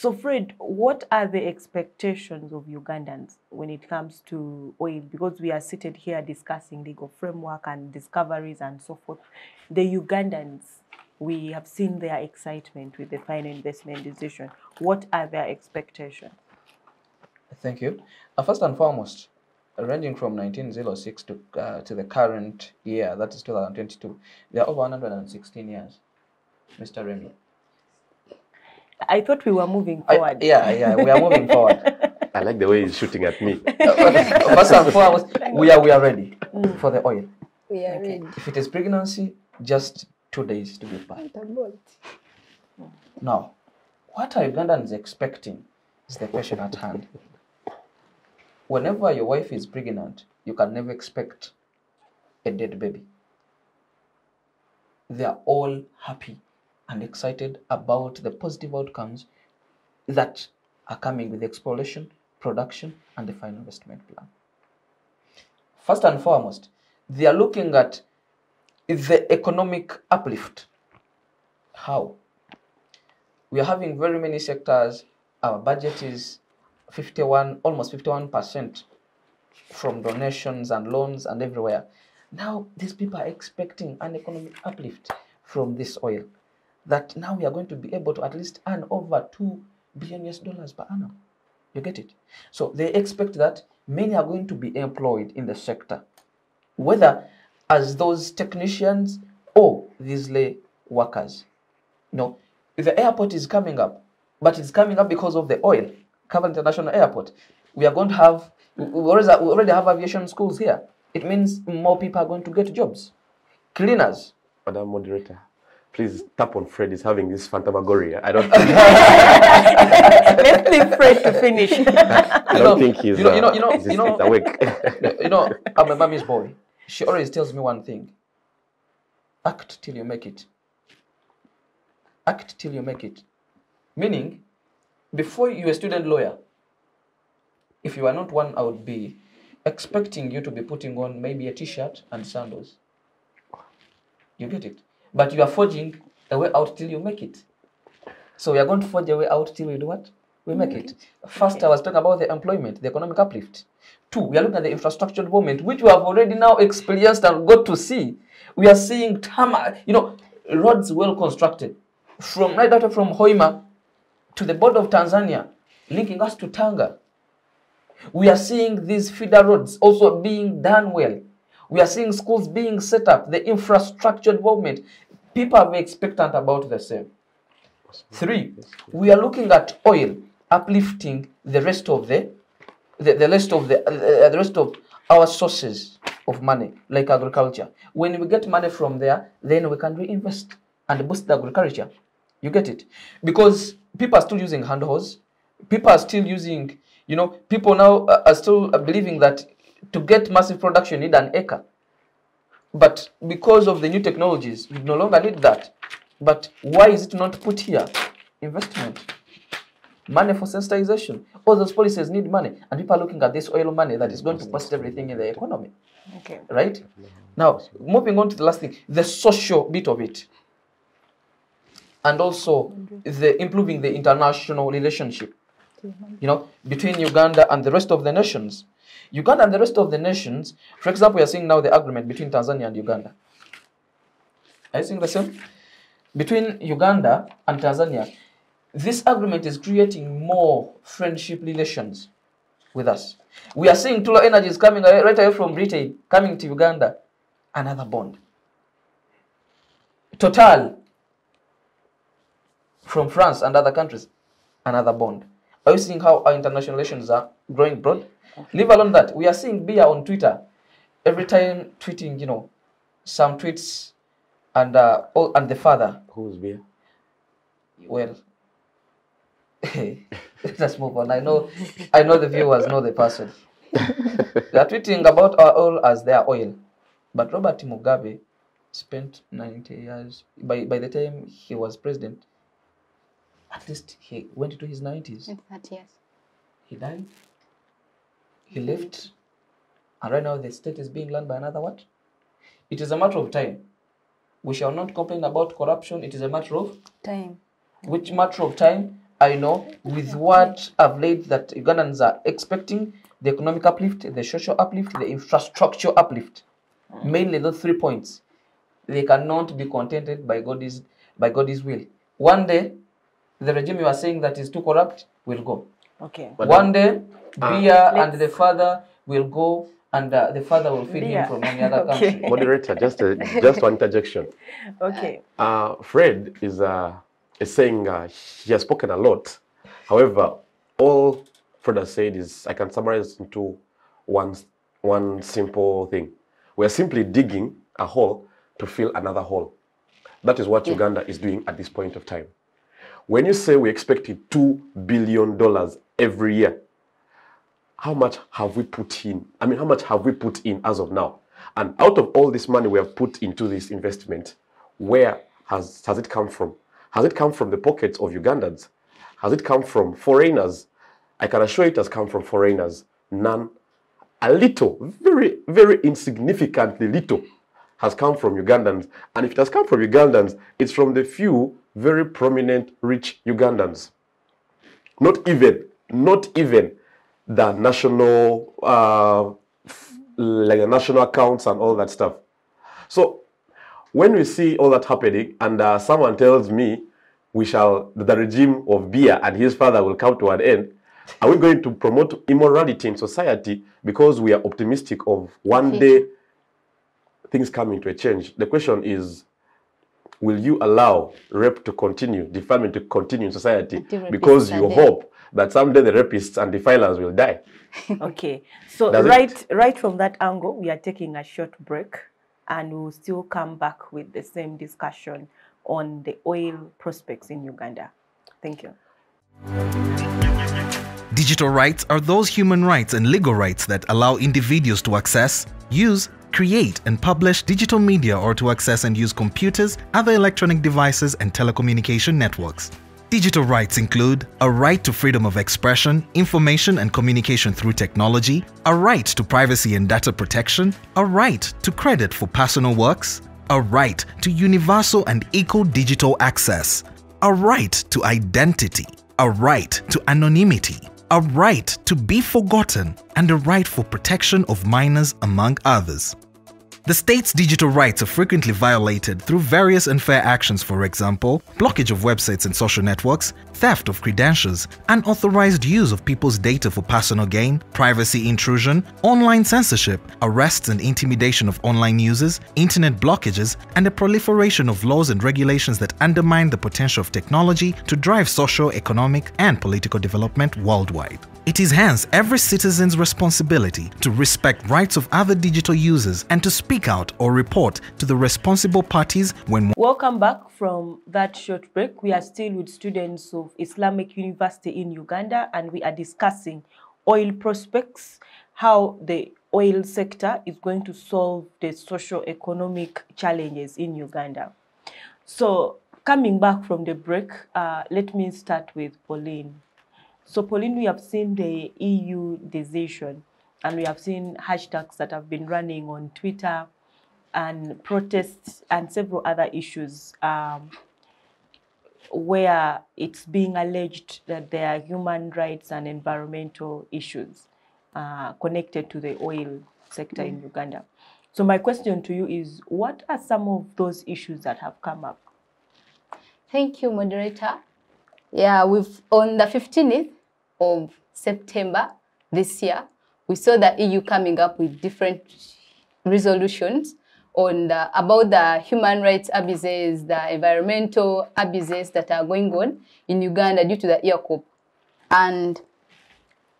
So, Fred, what are the expectations of Ugandans when it comes to oil? Because we are seated here discussing legal framework and discoveries and so forth. The Ugandans, we have seen their excitement with the final investment decision. What are their expectations? Thank you. Uh, first and foremost, ranging from 1906 to uh, to the current year, that is 2022, there are over 116 years, Mr. Remy. I thought we were moving I- forward. yeah, yeah, we are moving forward. I like the way he's shooting at me. First and foremost, we are we are ready for the oil. we are ready. If it is pregnancy, just two days to give birth. Now, what are Ugandans expecting is the question at hand. Whenever your wife is pregnant, you can never expect a dead baby. They are all happy and excited about the positive outcomes that are coming with exploration, production, and the final investment plan. First and foremost, they are looking at the economic uplift. How? We are having very many sectors. Our budget is 51, almost 51% from donations and loans and everywhere. Now, these people are expecting an economic uplift from this oil. That now we are going to be able to at least earn over 2 billion US dollars per annum. You get it? So they expect that many are going to be employed in the sector, whether as those technicians or these lay workers. You know, the airport is coming up, but it's coming up because of the oil. Kampala International Airport. We are going to have, we already have aviation schools here. It means more people are going to get jobs. Cleaners. Madam Moderator, please tap on Fred. He's having this phantasmagoria. I don't. Let's leave Fred to finish. I don't think he's. you know, you know, uh, you know, he's- you know- awake. you know, I'm a mommy's boy. She always tells me one thing act till you make it. Act till you make it. Meaning, before you're a student lawyer, if you are not one, I would be expecting you to be putting on maybe a t shirt and sandals. You get it? But you are forging a way out till you make it. So we are going to forge a way out till we do what? We make mm-hmm. it. First, I was talking about the employment, the economic uplift. Two, we are looking at the infrastructure development, which we have already now experienced and got to see. We are seeing tarmac, you know, roads well constructed. From right out from Hoima to the border of Tanzania, linking us to Tanga. We are seeing these feeder roads also being done well. We are seeing schools being set up, the infrastructure development. People are expectant about the same. Three, we are looking at oil uplifting the rest of the the, the rest of the uh, the rest of our sources of money, like agriculture. When we get money from there, then we can reinvest and boost the agriculture. You get it? Because people are still using hand hoes. People are still using, you know, people now are are still believing that to get massive production, you need an acre. But because of the new technologies, we no longer need that. But why is it not put here? Investment. Money for sensitization. All those policies need money. And people are looking at this oil money that is going to boost everything in the economy. Okay. Right? Now, moving on to the last thing, the social bit of it. And also the improving the international relationship. You know, between Uganda and the rest of the nations. Uganda and the rest of the nations, for example, we are seeing now the agreement between Tanzania and Uganda. Are you seeing the same? Between Uganda and Tanzania, this agreement is creating more friendship relations with us. We are seeing Tullow Energies coming away, right away from Britain, coming to Uganda, another bond. Total from France and other countries, another bond. Are you seeing how our international relations are growing broad? Leave alone that. We are seeing Bia on Twitter every time tweeting, you know, some tweets and uh, all, and the father. Who's beer? Well, let's move on. I know, I know the viewers know the person. they are tweeting about our oil as their oil, but Robert Mugabe spent 90 years. By by the time he was president, at least he went into his 90s. In 30 years. He died. He left. And right now the state is being run by another what? It is a matter of time. We shall not complain about corruption. It is a matter of Time. which matter of time I know with what I've laid that Ugandans are expecting the economic uplift, the social uplift, the infrastructure uplift. Mainly those three points. They cannot be contented by God's by God's will. One day, the regime you are saying that is too corrupt will go. Okay. But One day, Ah. Bia and the father will go, and uh, the father will feed Bia. him from any other Okay. country. Moderator, just a, just one interjection. Okay. Uh, Fred is uh, is saying uh, he has spoken a lot. However, all Fred has said is I can summarize into one one simple thing. We are simply digging a hole to fill another hole. That is what Uganda is doing at this point of time. When you say we expected two billion dollars every year, how much have we put in? I mean, how much have we put in as of now? And out of all this money we have put into this investment, where has, has it come from? Has it come from the pockets of Ugandans? Has it come from foreigners? I can assure you, it has come from foreigners. None. A little, very, very insignificantly little has come from Ugandans. And if it has come from Ugandans, it's from the few very prominent, rich Ugandans not even not even the national uh, like the national accounts and all that stuff. So when we see all that happening and uh, someone tells me we shall the regime of Bia and his father will come to an end are we going to promote immorality in society because we are optimistic of one day things coming to a change? The question is will you allow rape to continue, defilement to continue in society because you hope that someday the rapists and defilers will die? Okay. So Does it- right right from that angle, we are taking a short break and we'll still come back with the same discussion on the oil prospects in Uganda. Thank you. Digital rights are those human rights and legal rights that allow individuals to access, use, create, and publish digital media or to access and use computers, other electronic devices, and telecommunication networks. Digital rights include a right to freedom of expression, information and communication through technology, a right to privacy and data protection, a right to credit for personal works, a right to universal and equal digital access, a right to identity, a right to anonymity, a right to be forgotten, and a right for protection of minors, among others. The state's digital rights are frequently violated through various unfair actions, for example, blockage of websites and social networks, theft of credentials, unauthorized use of people's data for personal gain, privacy intrusion, online censorship, arrests and intimidation of online users, internet blockages, and the proliferation of laws and regulations that undermine the potential of technology to drive social, economic, and political development worldwide. It is hence every citizen's responsibility to respect rights of other digital users and to speak out or report to the responsible parties when Welcome back from that short break. We are still with students of Islamic University in Uganda and we are discussing oil prospects, how the oil sector is going to solve the socio-economic challenges in Uganda. So coming back from the break, uh, let me start with Pauline. So Pauline, we have seen the EU decision and we have seen hashtags that have been running on Twitter and protests and several other issues um, where it's being alleged that there are human rights and environmental issues uh, connected to the oil sector in Uganda. So my question to you is, what are some of those issues that have come up? Thank you, moderator. Yeah, we've on the 15th of September this year, we saw the EU coming up with different resolutions on the, about the human rights abuses, the environmental abuses that are going on in Uganda due to the EACOP. And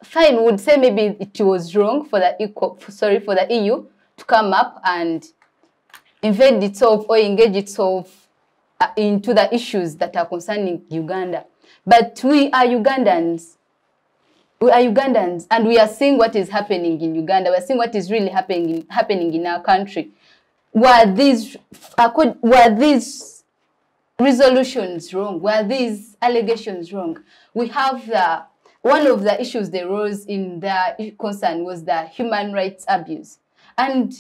fine, would say maybe it was wrong for the EACOP, sorry, for the EU to come up and invade itself or engage itself uh, into the issues that are concerning Uganda. But we are Ugandans. We are Ugandans, and we are seeing what is happening in Uganda. We are seeing what is really happening in, happening in our country. Were these were these resolutions wrong? Were these allegations wrong? We have the one of the issues they rose in their concern was the human rights abuse, and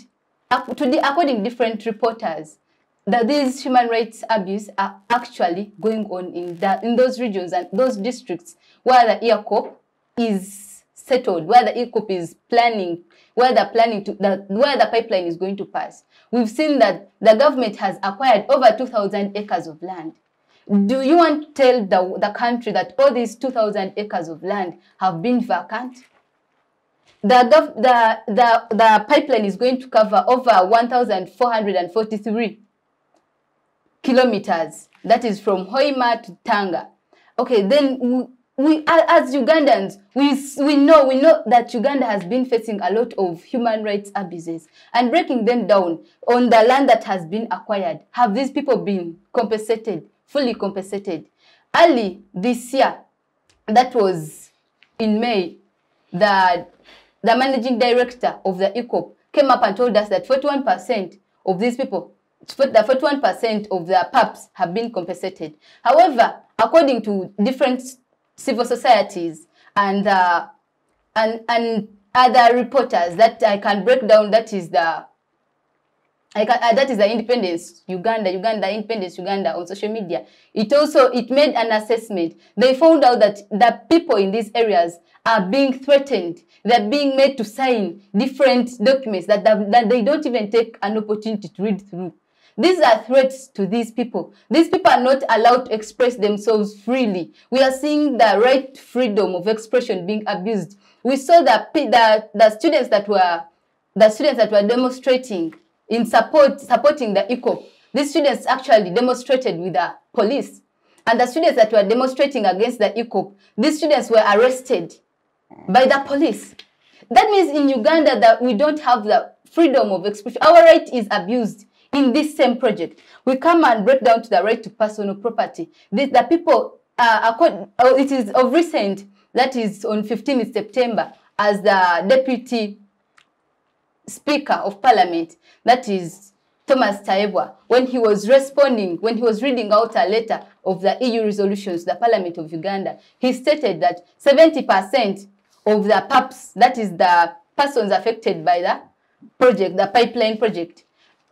to the, according to different reporters, that these human rights abuse are actually going on in that in those regions and those districts where the EACOP is settled, where the EACOP is planning, where the planning to the where the pipeline is going to pass. We've seen that the government has acquired over 2,000 acres of land. Do you want to tell the, the country that all these 2,000 acres of land have been vacant? The, the, the, the pipeline is going to cover over 1,443 kilometers. That is from Hoima to Tanga. Okay, then we, as Ugandans, we, we know we know that Uganda has been facing a lot of human rights abuses and breaking them down on the land that has been acquired. Have these people been compensated, fully compensated? Early this year, that was in May, the, the managing director of the EACOP came up and told us that 41% of these people the 41% of their PAPs have been compensated. However, according to different civil societies and uh, and and other reporters that I can break down, that is the I can, uh, that is the Independence Uganda, Uganda Independence Uganda on social media. It also it made an assessment. They found out that the people in these areas are being threatened. They're being made to sign different documents that, that they don't even take an opportunity to read through. These are threats to these people. These people are not allowed to express themselves freely. We are seeing the right freedom of expression being abused. We saw that the, the students that were the students that were demonstrating in support supporting the EACOP. These students actually demonstrated with the police. And the students that were demonstrating against the EACOP, these students were arrested by the police. That means in Uganda that we don't have the freedom of expression. Our right is abused in this same project, we come and break down to the right to personal property. The, the people, uh, oh, it is of recent, that is on 15th September, as the Deputy Speaker of Parliament, that is Thomas Tayebwa, when he was responding, when he was reading out a letter of the EU resolutions, the Parliament of Uganda, he stated that 70% of the PAPs, that is the persons affected by the project, the pipeline project,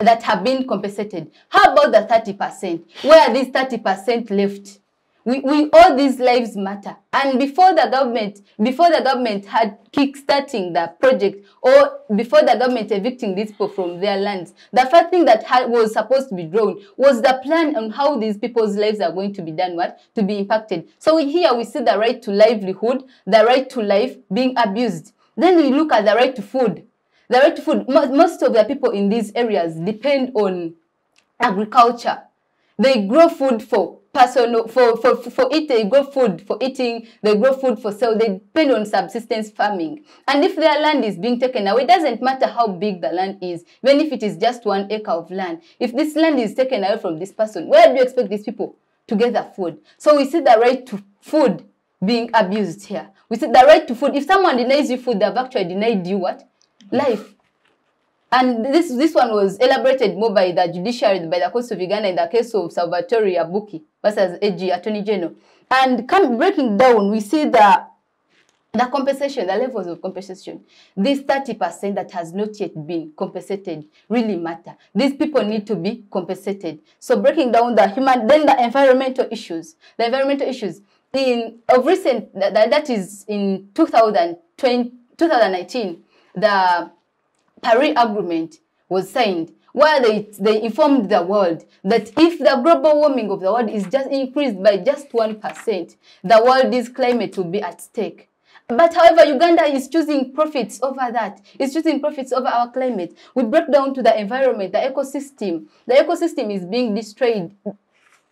that have been compensated. How about the 30%? Where are these 30% left? We, we all these lives matter. And before the government, before the government had kickstarting the project or before the government evicting these people from their lands, the first thing that had, was supposed to be drawn was the plan on how these people's lives are going to be done, what? To be impacted. So here we see the right to livelihood, the right to life being abused. Then we look at the right to food. The right to food, most of the people in these areas depend on agriculture. They grow food for personal for, for, for eating, they grow food for eating, they grow food for sale, they depend on subsistence farming. And if their land is being taken away, it doesn't matter how big the land is, even if it is just one acre of land. If this land is taken away from this person, where do you expect these people to get their food? So we see the right to food being abused here. We see the right to food. If someone denies you food, they've actually denied you what? Life. And this, this one was elaborated more by the judiciary, by the courts of Uganda in the case of Salvatore Abuki versus AG, Attorney General. And come breaking down, we see the the compensation, the levels of compensation, this 30% that has not yet been compensated really matter. These people need to be compensated. So breaking down the human, then the environmental issues, the environmental issues in of recent, that, that is in 2020, 2019, the Paris Agreement was signed where they, they informed the world that if the global warming of the world is just increased by just 1%, the world's climate will be at stake. But however, Uganda is choosing profits over that. It's choosing profits over our climate. We break down to the environment, the ecosystem. The ecosystem is being destroyed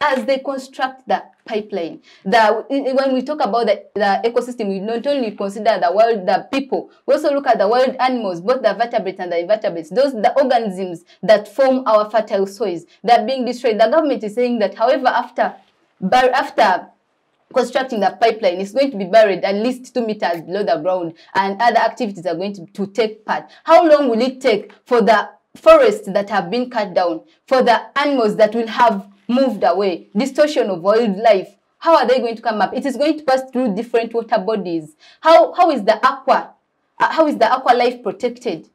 as they construct the pipeline. The, when we talk about the, the ecosystem, we not only consider the world, the people, we also look at the wild animals, both the vertebrates and the invertebrates, those the organisms that form our fertile soils, they're being destroyed. The government is saying that, however, after, after constructing the pipeline is going to be buried at least two meters below the ground and other activities are going to, to take part. How long will it take for the forests that have been cut down, for the animals that will have moved away, distortion of wildlife. How are they going to come up? It is going to pass through different water bodies. How, how is the aqua, uh, how is the aqua life protected?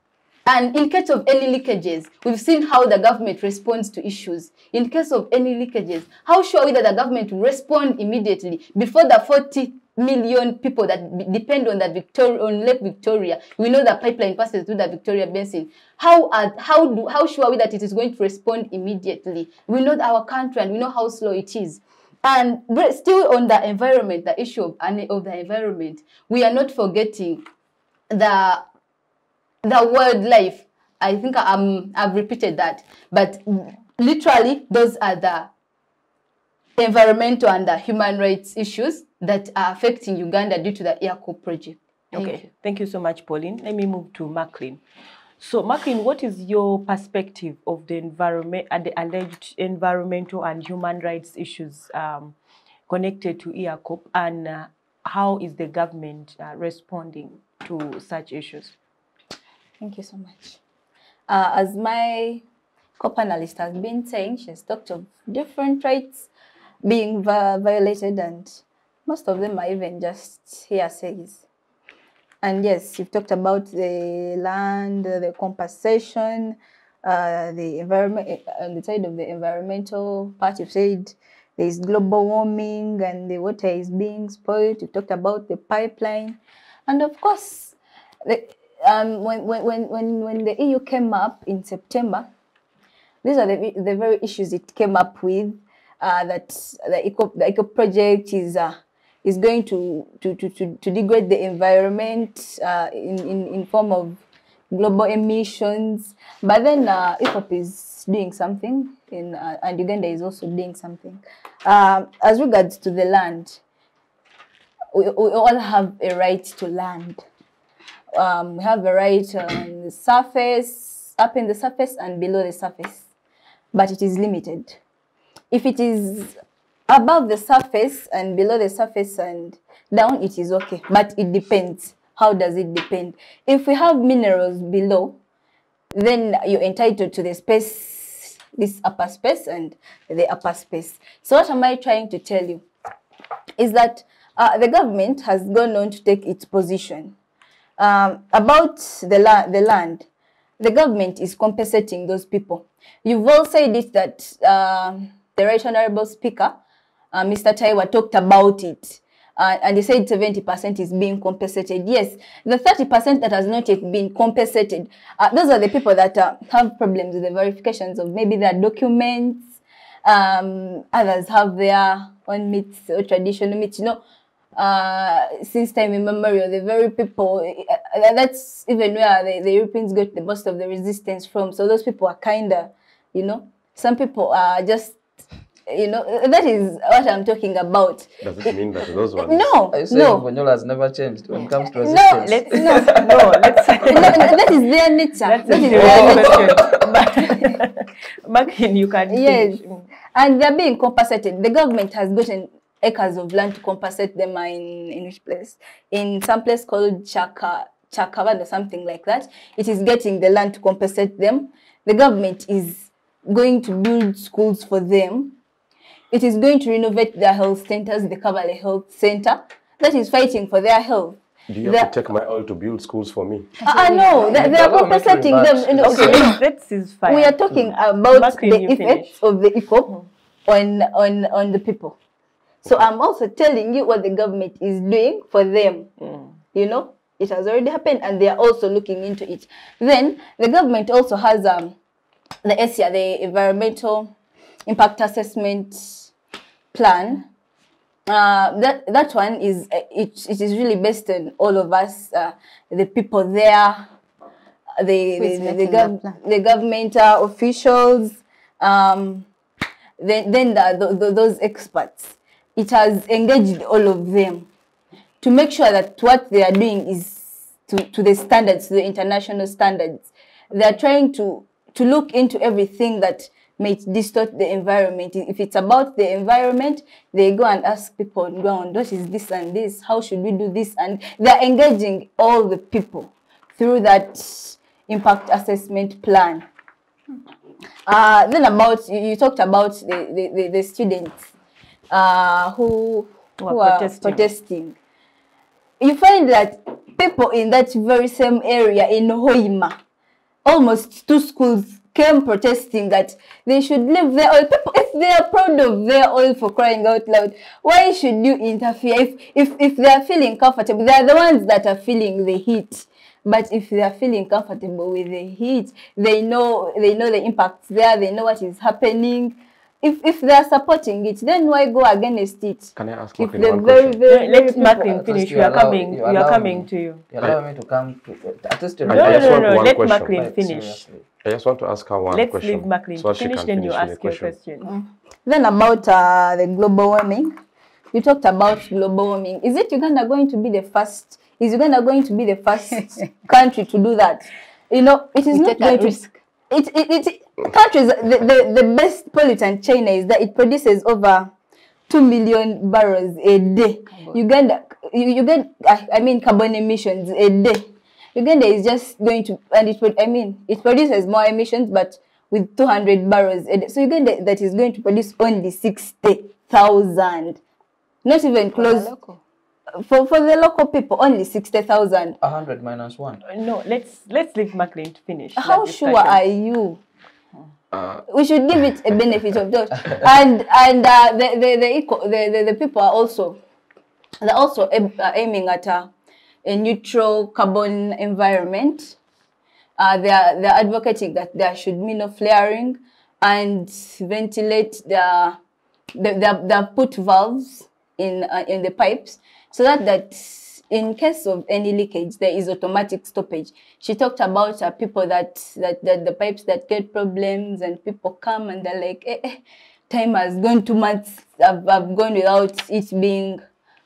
And in case of any leakages, we've seen how the government responds to issues. In case of any leakages, how sure are we that the government will respond immediately before the 40 million people that depend on the Victoria on Lake Victoria. We know the pipeline passes through the Victoria Basin. How are, how do how sure are we that it is going to respond immediately? We know our country and we know how slow it is. And still on the environment, the issue of, of the environment, we are not forgetting the the wildlife. I think I'm, um, I've repeated that, but literally those are the environmental and the human rights issues that are affecting Uganda due to the EACOP project. Thank okay, you. thank you so much, Pauline. Let me move to Mackline. So, Mackline, what is your perspective of the environment and uh, the alleged environmental and human rights issues um, connected to EACOP, and uh, how is the government uh, responding to such issues? Thank you so much. Uh, as my co-panelist has been saying, she's talked of different rights being violated and most of them are even just hearsays. And yes, you've talked about the land, the compensation, uh, the environment, on the side of the environmental part, you've said there's global warming and the water is being spoiled. You talked about the pipeline. And of course, the, um, when, when, when, when the EU came up in September, these are the, the very issues it came up with, uh, that the eco, the eco project is uh, is going to, to, to, to, to degrade the environment uh, in, in, in form of global emissions. But then uh, EACOP is doing something, in, uh, and Uganda is also doing something. Uh, as regards to the land, we, we all have a right to land. Um, we have a right on the surface, up in the surface and below the surface, but it is limited. If it is above the surface and below the surface and down, it is okay. But it depends. How does it depend? If we have minerals below, then you're entitled to the space, this upper space and the upper space. So what am I trying to tell you? Is that uh, the government has gone on to take its position um, about the, la the land. The government is compensating those people. You've all said it that uh, the right honorable speaker uh, Mr. Tayebwa talked about it. Uh, and they said 70% is being compensated. Yes, the 30% that has not yet been compensated, uh, those are the people that uh, have problems with the verifications of maybe their documents. Um, others have their own myths or traditional myths. You know, uh, since time immemorial, the very people, uh, that's even where the, the Europeans got the most of the resistance from. So those people are kind of, you know, some people are just, you know, that is what I'm talking about. Does it mean that those ones? No, Are you saying no. Bunyoro has never changed when it comes to No. Let's no, no, let's no, no, that is their nature. That's that a their nature. question. But Mackline, you can Yes, finish. and they're being compensated. The government has gotten acres of land to compensate them in in which place? In some place called Chaka Chakavan or something like that. It is getting the land to compensate them. The government is going to build schools for them. It is going to renovate their health centers, the Kabale Health Center, that is fighting for their health. Do you have The- to take my oil to build schools for me? Ah, ah, I know they, they are Allow me compensating them. you know, Okay, okay, let's, let's we are talking hmm. about Martin, the you effects finish. of the EACOP on, on, on the people. So I'm also telling you what the government is doing for them. You know, it has already happened and they are also looking into it. Then the government also has um, the ESIA, the Environmental Impact Assessment Plan. Uh, that that one is uh, it, it is really based on all of us, uh, the people there, the the, the, gov- the government uh, officials, um, then then the, the, the, those experts. It has engaged all of them to make sure that what they are doing is to, to the standards, to the international standards. They are trying to to look into everything that may distort the environment. If it's about the environment, they go and ask people on ground, what is this and this? How should we do this? And they're engaging all the people through that impact assessment plan. Uh, then about you, you talked about the, the, the, the students uh, who, Who who, are are protesting. protesting. You find that people in that very same area in Hoima, almost two schools came protesting that they should leave their oil. People, if they are proud of their oil for crying out loud, why should you interfere? If, if, if they are feeling comfortable, they are the ones that are feeling the heat. But if they are feeling comfortable with the heat, they know they know the impacts there, they know what is happening. If if they are supporting it, then why go against it? Can I ask If Martin one very, question? very, very Let people- Martin finish. you We are allow- coming. you We are coming me. to you. You allow me to come to at least to No, I no, no, want no. Let question. Finish. seriously. I just want to ask her one Let's question. leave Mackline so finish, then you finish with ask your question. Then about uh, the global warming, you talked about global warming. Is it Uganda going to be the first? Is Uganda going to be the first country to do that? You know, it is We not take a going to. risk. It, it, it, countries, the, the, the best pollutant China is that it produces over 2 million barrels a day. Uganda, you, you get, I, I mean, carbon emissions a day. Uganda is just going to, and it, pro- I mean, it produces more emissions, but with 200 barrels a day. So Uganda that is going to produce only 60,000. Not even close. For, for the local people, only 60,000. A hundred minus one. No, let's let's leave Mackline to finish. How that sure are you? Uh, we should give it a benefit of doubt. And and uh, the, the, the, eco, the, the the people are also they're also uh, aiming at a, a neutral carbon environment. Uh, they are they are advocating that there should be no flaring and ventilate the have- they have put valves in uh, in the pipes so that that in case of any leakage there is automatic stoppage she talked about uh, people that, that that the pipes that get problems and people come and they're like eh, eh, time has gone two months I've, I've gone without it being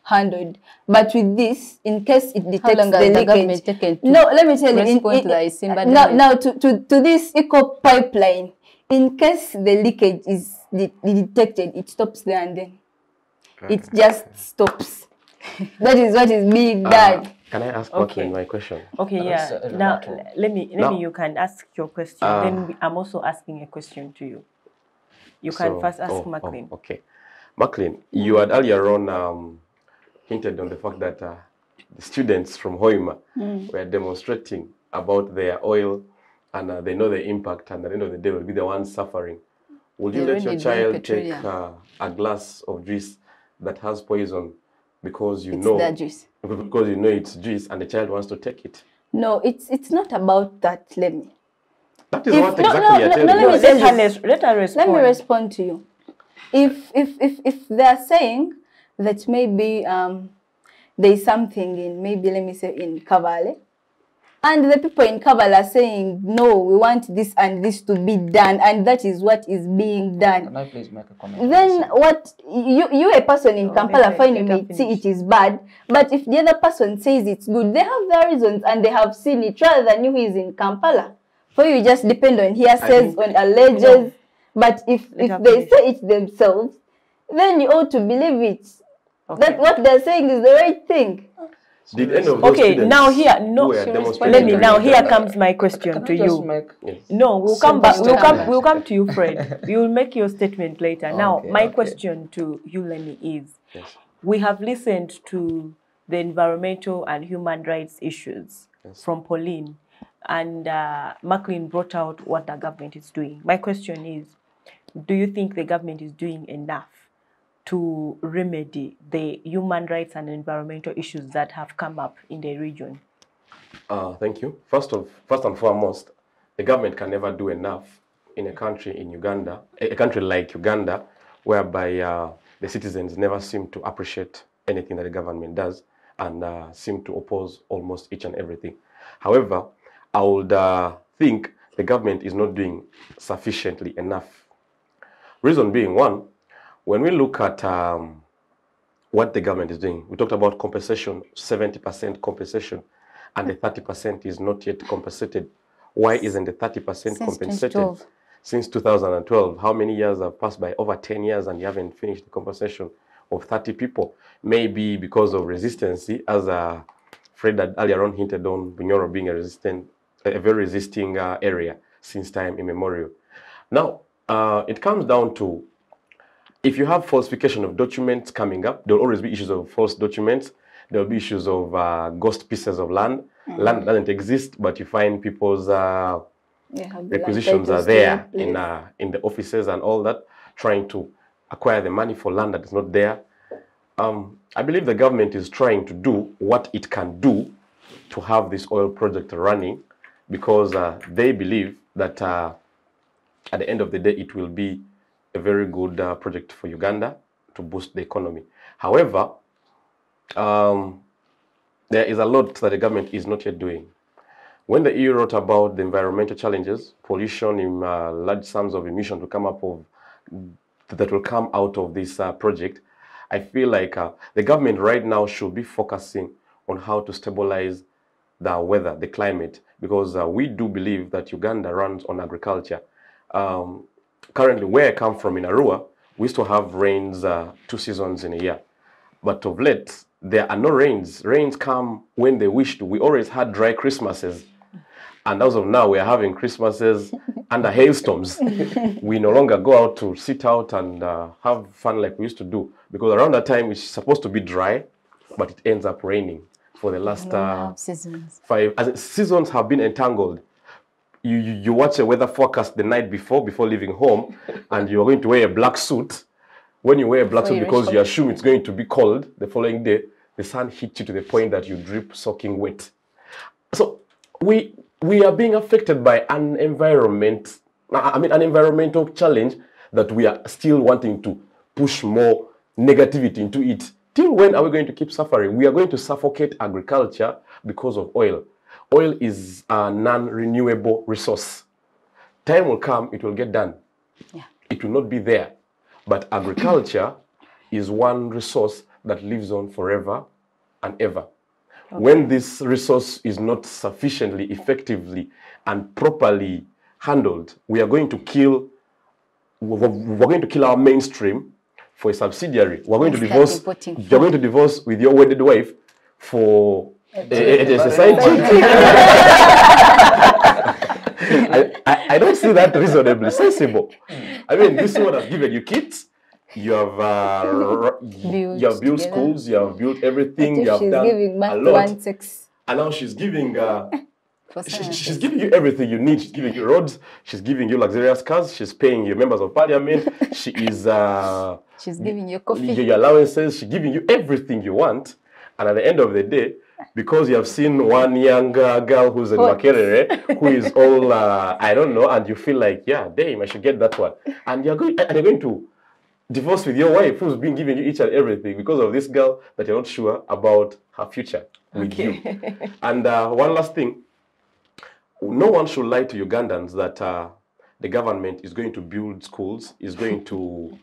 handled but with this in case it detects long the the leakage government taken to no let me tell you in, respond to in- the Isimba now, now to, to, to this EACOP pipeline in case the leakage is de- detected it stops there and then it just stops that is what is being uh, can I ask Okay. My question? Okay, yeah. a Now let me let Now- me. You can ask your question. Ah. then I'm also asking a question to you. You can So- first ask oh, oh, okay. Mackline, you had earlier on um, hinted on the fact that uh, the students from Hoima were demonstrating about their oil and uh, they know the impact and at the end of the day will be the ones suffering Would you They let your child take uh, a glass of juice that has poison because you It's know their juice. because you know it's juice and the child wants to take it? No, it's it's not about that. Let me That is If- what no, exactly no, you're no, no, let me. me let, say her, let her respond. let me respond to you. If if if if they're saying that maybe um there is something in maybe let me say in Kavale, and the people in Kavale are saying no, we want this and this to be done, and that is what is being done. Can I please make a comment? then what you you a person in Oh, Kampala let her- finding let may see it is bad, but if the other person says it's good, they have their reasons and they have seen it rather than you who is in Kampala. For you just depend on hearsays, think- on alleges. But if Let if they finish. say it themselves, then you ought to believe it. Okay. That what they're saying is the right thing. Did any of those Okay, students now here, no, who were She demonstrating let me, now here comes my question to you. make Yes. No, we'll Simple come back. We'll come. We'll come to you, Fred. We will make your statement later. Now, Okay, my okay. question to you, Lemi, is: Yes. We have listened to the environmental and human rights issues Yes. from Pauline, and uh, Mackline brought out what the government is doing. My question is: Do you think the government is doing enough to remedy the human rights and environmental issues that have come up in the region? Uh, thank you. First of first and foremost, the government can never do enough in a country in Uganda, a country like Uganda, whereby uh, the citizens never seem to appreciate anything that the government does and uh, seem to oppose almost each and everything. However, I would uh, think the government is not doing sufficiently enough. Reason being, one, when we look at um, what the government is doing, we talked about compensation, 70% compensation and the 30% is not yet compensated. Why isn't the 30% Since compensated 2012. since 2012? How many years have passed by? Over 10 years, and you haven't finished the compensation of 30 people. Maybe because of resistance, as uh, Fred had earlier on hinted on, Bunyoro being a resistant, a very resisting uh, area since time immemorial. Now, uh, it comes down to if you have falsification of documents coming up, there will always be issues of false documents. There will be issues of uh, ghost pieces of land. Land doesn't exist, but you find people's uh, the requisitions are there in uh, in the offices and all that, trying to acquire the money for land that is not there. Um, I believe the government is trying to do what it can do to have this oil project running, because uh, they believe that uh, at the end of the day it will be a very good uh, project for Uganda to boost the economy. However, um, there is a lot that the government is not yet doing. When the EU wrote about the environmental challenges, pollution, in uh, large sums of emission to come up of that will come out of this uh, project, I feel like uh, the government right now should be focusing on how to stabilize the weather, the climate, because uh, we do believe that Uganda runs on agriculture. Um, currently, where I come from in Arua, we used to have rains uh, two seasons in a year. But of late, there are no rains. Rains come when they wish to. We always had dry Christmases. And as of now, we are having Christmases under hailstorms. we no longer go out to sit out and uh, have fun like we used to do. Because around that time, it's supposed to be dry, but it ends up raining for the last uh, seasons. five. As seasons have been entangled. You, you, you watch a weather forecast the night before, before leaving home, and you're going to wear a black suit. When you wear a black suit because you assume it's going to be cold the following day, the sun hits you to the point that you drip soaking wet. So we we are being affected by an environment, I mean an environmental challenge that we are still wanting to push more negativity into it. Till when are we going to keep suffering? We are going to suffocate agriculture because of oil. Oil is a non-renewable resource. Time will come, it will get done. Yeah. It will not be there. But agriculture is one resource that lives on forever and ever. When this resource is not sufficiently effectively and properly handled, we are going to kill we're going to kill our mainstream for a subsidiary. We're going to divorce. You're going to divorce with your wedded wife for a, a- a society. I, I, I don't see that reasonably sensible. I mean, this one has given you kids. You have uh, you have built together. schools. You have built everything. You have she's done giving a lot one sex. and now she's giving uh, She- she- she's giving you everything you need. She's giving you roads. She's giving you luxurious cars. She's paying you members of parliament. she is uh, She's giving you your, coffee. your allowances. She's giving you everything you want. And at the end of the day, because you have seen one young uh, girl who's in? Makerere, who is all uh, I don't know, and you feel like, yeah, damn, I should get that one. And you're going, and you're going to divorce with your wife who's been giving you each and everything because of this girl that you're not sure about her future with you. And uh, one last thing, no one should lie to Ugandans that uh, the government is going to build schools, is going to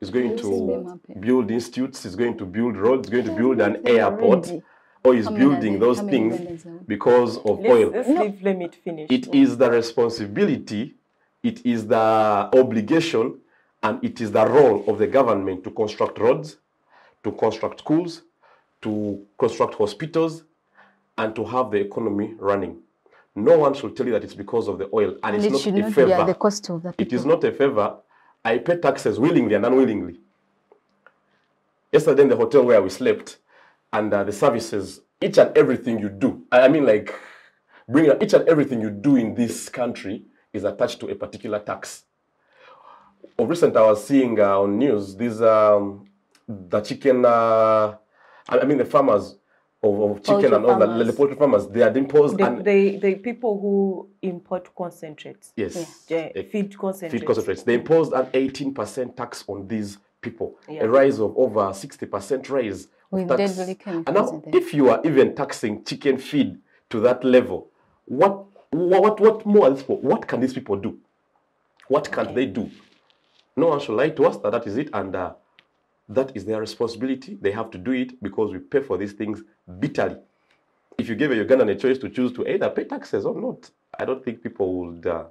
is going to build institutes, is going to build roads, is going to build an airport, or is How many are building those things because of oil. Let's, let's leave let me finish. It is the responsibility, it is the obligation, and it is the role of the government to construct roads, to construct schools, to construct hospitals, and to have the economy running. No one should tell you that it's because of the oil, and, And it's it not should a not be favor. at the cost of the people. It is not a favor. I pay taxes willingly and unwillingly. Yesterday in the hotel where we slept, and uh, the services, each and everything you do, I mean, like, bring each and everything you do in this country is attached to a particular tax. Of recent, I was seeing uh, on news these um, the chicken. Uh, I mean, the farmers of, of chicken Poultry and all the, farmers. the poultry farmers. They are imposed the, and the, the people who import concentrates, yes, the a feed concentrates. feed concentrates. They imposed an 18% tax on these people, Yeah. a rise of over 60% rise. With tax. deadly chemicals And now, if you are even taxing chicken feed to that level, what what what, what more are these people, what can these people do? What can they do? No one should lie to us that that is it, and uh, that is their responsibility. They have to do it because we pay for these things bitterly. If you give a Ugandan a choice to choose to either pay taxes or not, I don't think people would. Uh,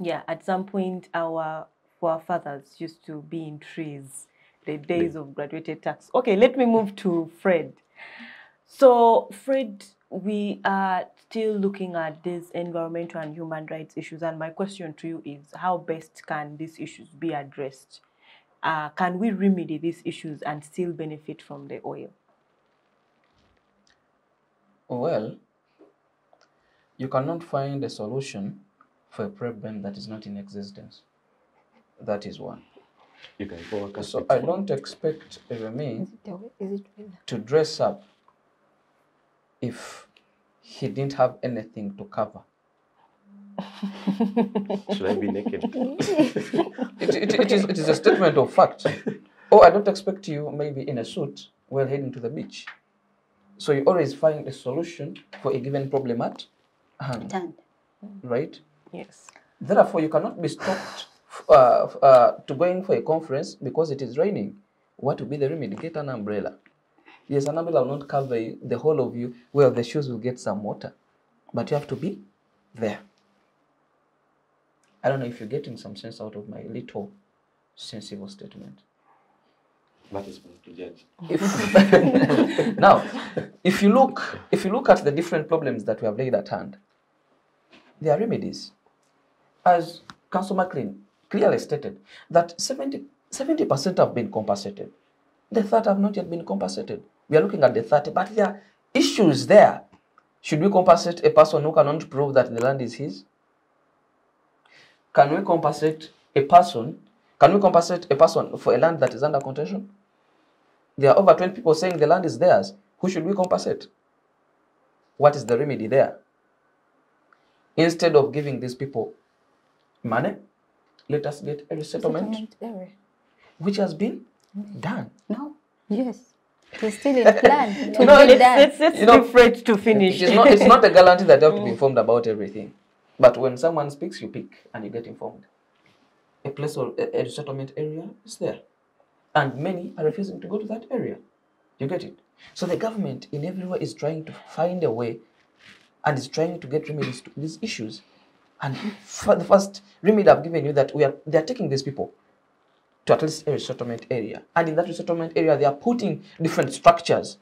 Yeah, at some point, our forefathers used to be in trees, the days of graduated tax. Okay, let me move to Fred. So, Fred, we are still looking at these environmental and human rights issues, and my question to you is how best can these issues be addressed? Uh, can we remedy these issues and still benefit from the oil? Well, you cannot find a solution for a problem that is not in existence. That is one. You can go work So. I don't expect eh, a remain Is it the way- is it weather? to dress up if he didn't have anything to cover. Should I be naked? It, it, it, is, it is a statement of fact. Oh, I don't expect you maybe in a suit while heading to the beach. So you always find a solution for a given problem at hand, right? Yes. Therefore, you cannot be stopped uh, uh, to going for a conference because it is raining. What will be the remedy? Get an umbrella. Yes, an umbrella will not cover you, the whole of you. Well, the shoes will get some water, but you have to be there. I don't know if you're getting some sense out of my little sensible statement. That is for to judge. If now, if you look, if you look at the different problems that we have laid at hand, there are remedies. As Council Mackline clearly stated, that 70 percent have been compensated. The 30 have not yet been compensated. We are looking at the 30, but there are issues there. Should we compensate a person who cannot prove that the land is his? Can we compensate a person? Can we compensate a person for a land that is under contention? There are over 20 people saying the land is theirs. Who should we compensate? What is the remedy there? Instead of giving these people money, let us get a resettlement, Settlement area. which has been done. No. Yes. It is still in plan to know, be Let's, done. let's, let's You know, leave Fred to finish. It is not, it's not a guarantee that you have to be mm. informed about everything. But when someone speaks, you pick and you get informed. A place or a, a resettlement area is there. And many are refusing to go to that area. You get it? So the government in every way is trying to find a way and is trying to get remedies to these issues. And for the first remedy I've given you that we are they are taking these people to at least a resettlement area. And in that resettlement area, they are putting different structures,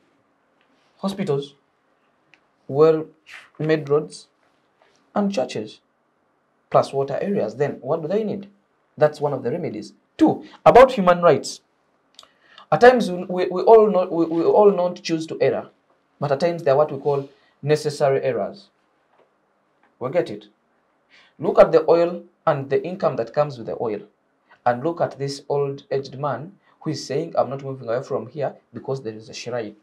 hospitals, well-made roads, and churches, plus water areas. Then what do they need? That's one of the remedies. Two, about human rights. At times we, we, all not we, we all not choose to err, but at times they are what we call necessary errors. We get it. Look at the oil and the income that comes with the oil. And look at this old aged man who is saying, I'm not moving away from here because there is a shrine.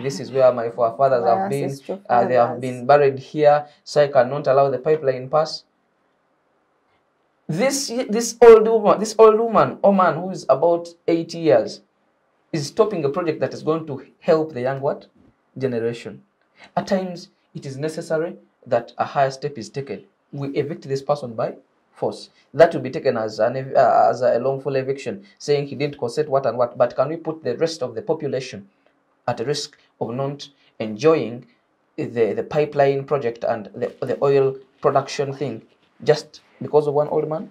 This is where my forefathers have been. Uh, they have been buried here, so I cannot allow the pipeline pass. This this old woman, this old woman or man who is about 80 years, is stopping a project that is going to help the young what generation. At times, it is necessary that a higher step is taken. We evict this person by force. That will be taken as an uh, as a lawful eviction, saying he didn't consent what and what. But can we put the rest of the population at risk of not enjoying the, the pipeline project and the, the oil production thing just because of one old man?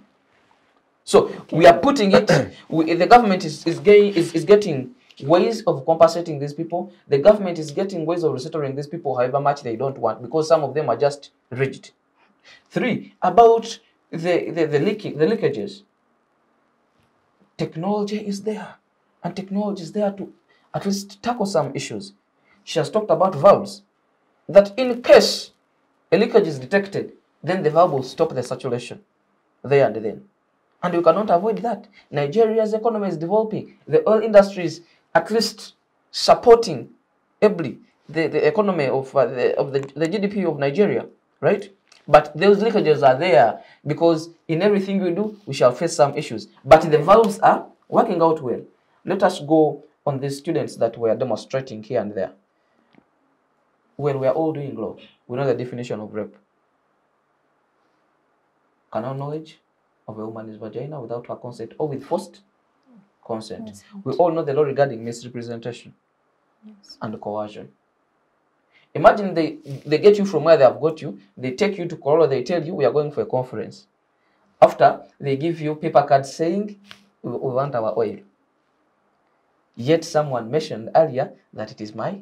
So we are putting it, we, the government is, is, getting, is, is getting ways of compensating these people. The government is getting ways of restoring these people however much they don't want because some of them are just rigid. Three, about the, the, the, leaking, the leakages. Technology is there and technology is there to at least tackle some issues. She has talked about valves that in case a leakage is detected, then the valve will stop the saturation there and then. And you cannot avoid that. Nigeria's economy is developing. The oil industry is at least supporting ably the, the economy of, uh, the, of the, the GDP of Nigeria, right? But those leakages are there because in everything we do, we shall face some issues. But the valves are working out well. Let us go on the students that were demonstrating here and there. Well, we are all doing law. We know the definition of rape. Carnal knowledge of a woman's vagina without her consent or with forced consent. We all know the law regarding misrepresentation and coercion. Imagine they, they get you from where they have got you, they take you to Corolla, they tell you we are going for a conference. After, they give you paper cards saying we, we want our oil. Yet someone mentioned earlier that it is my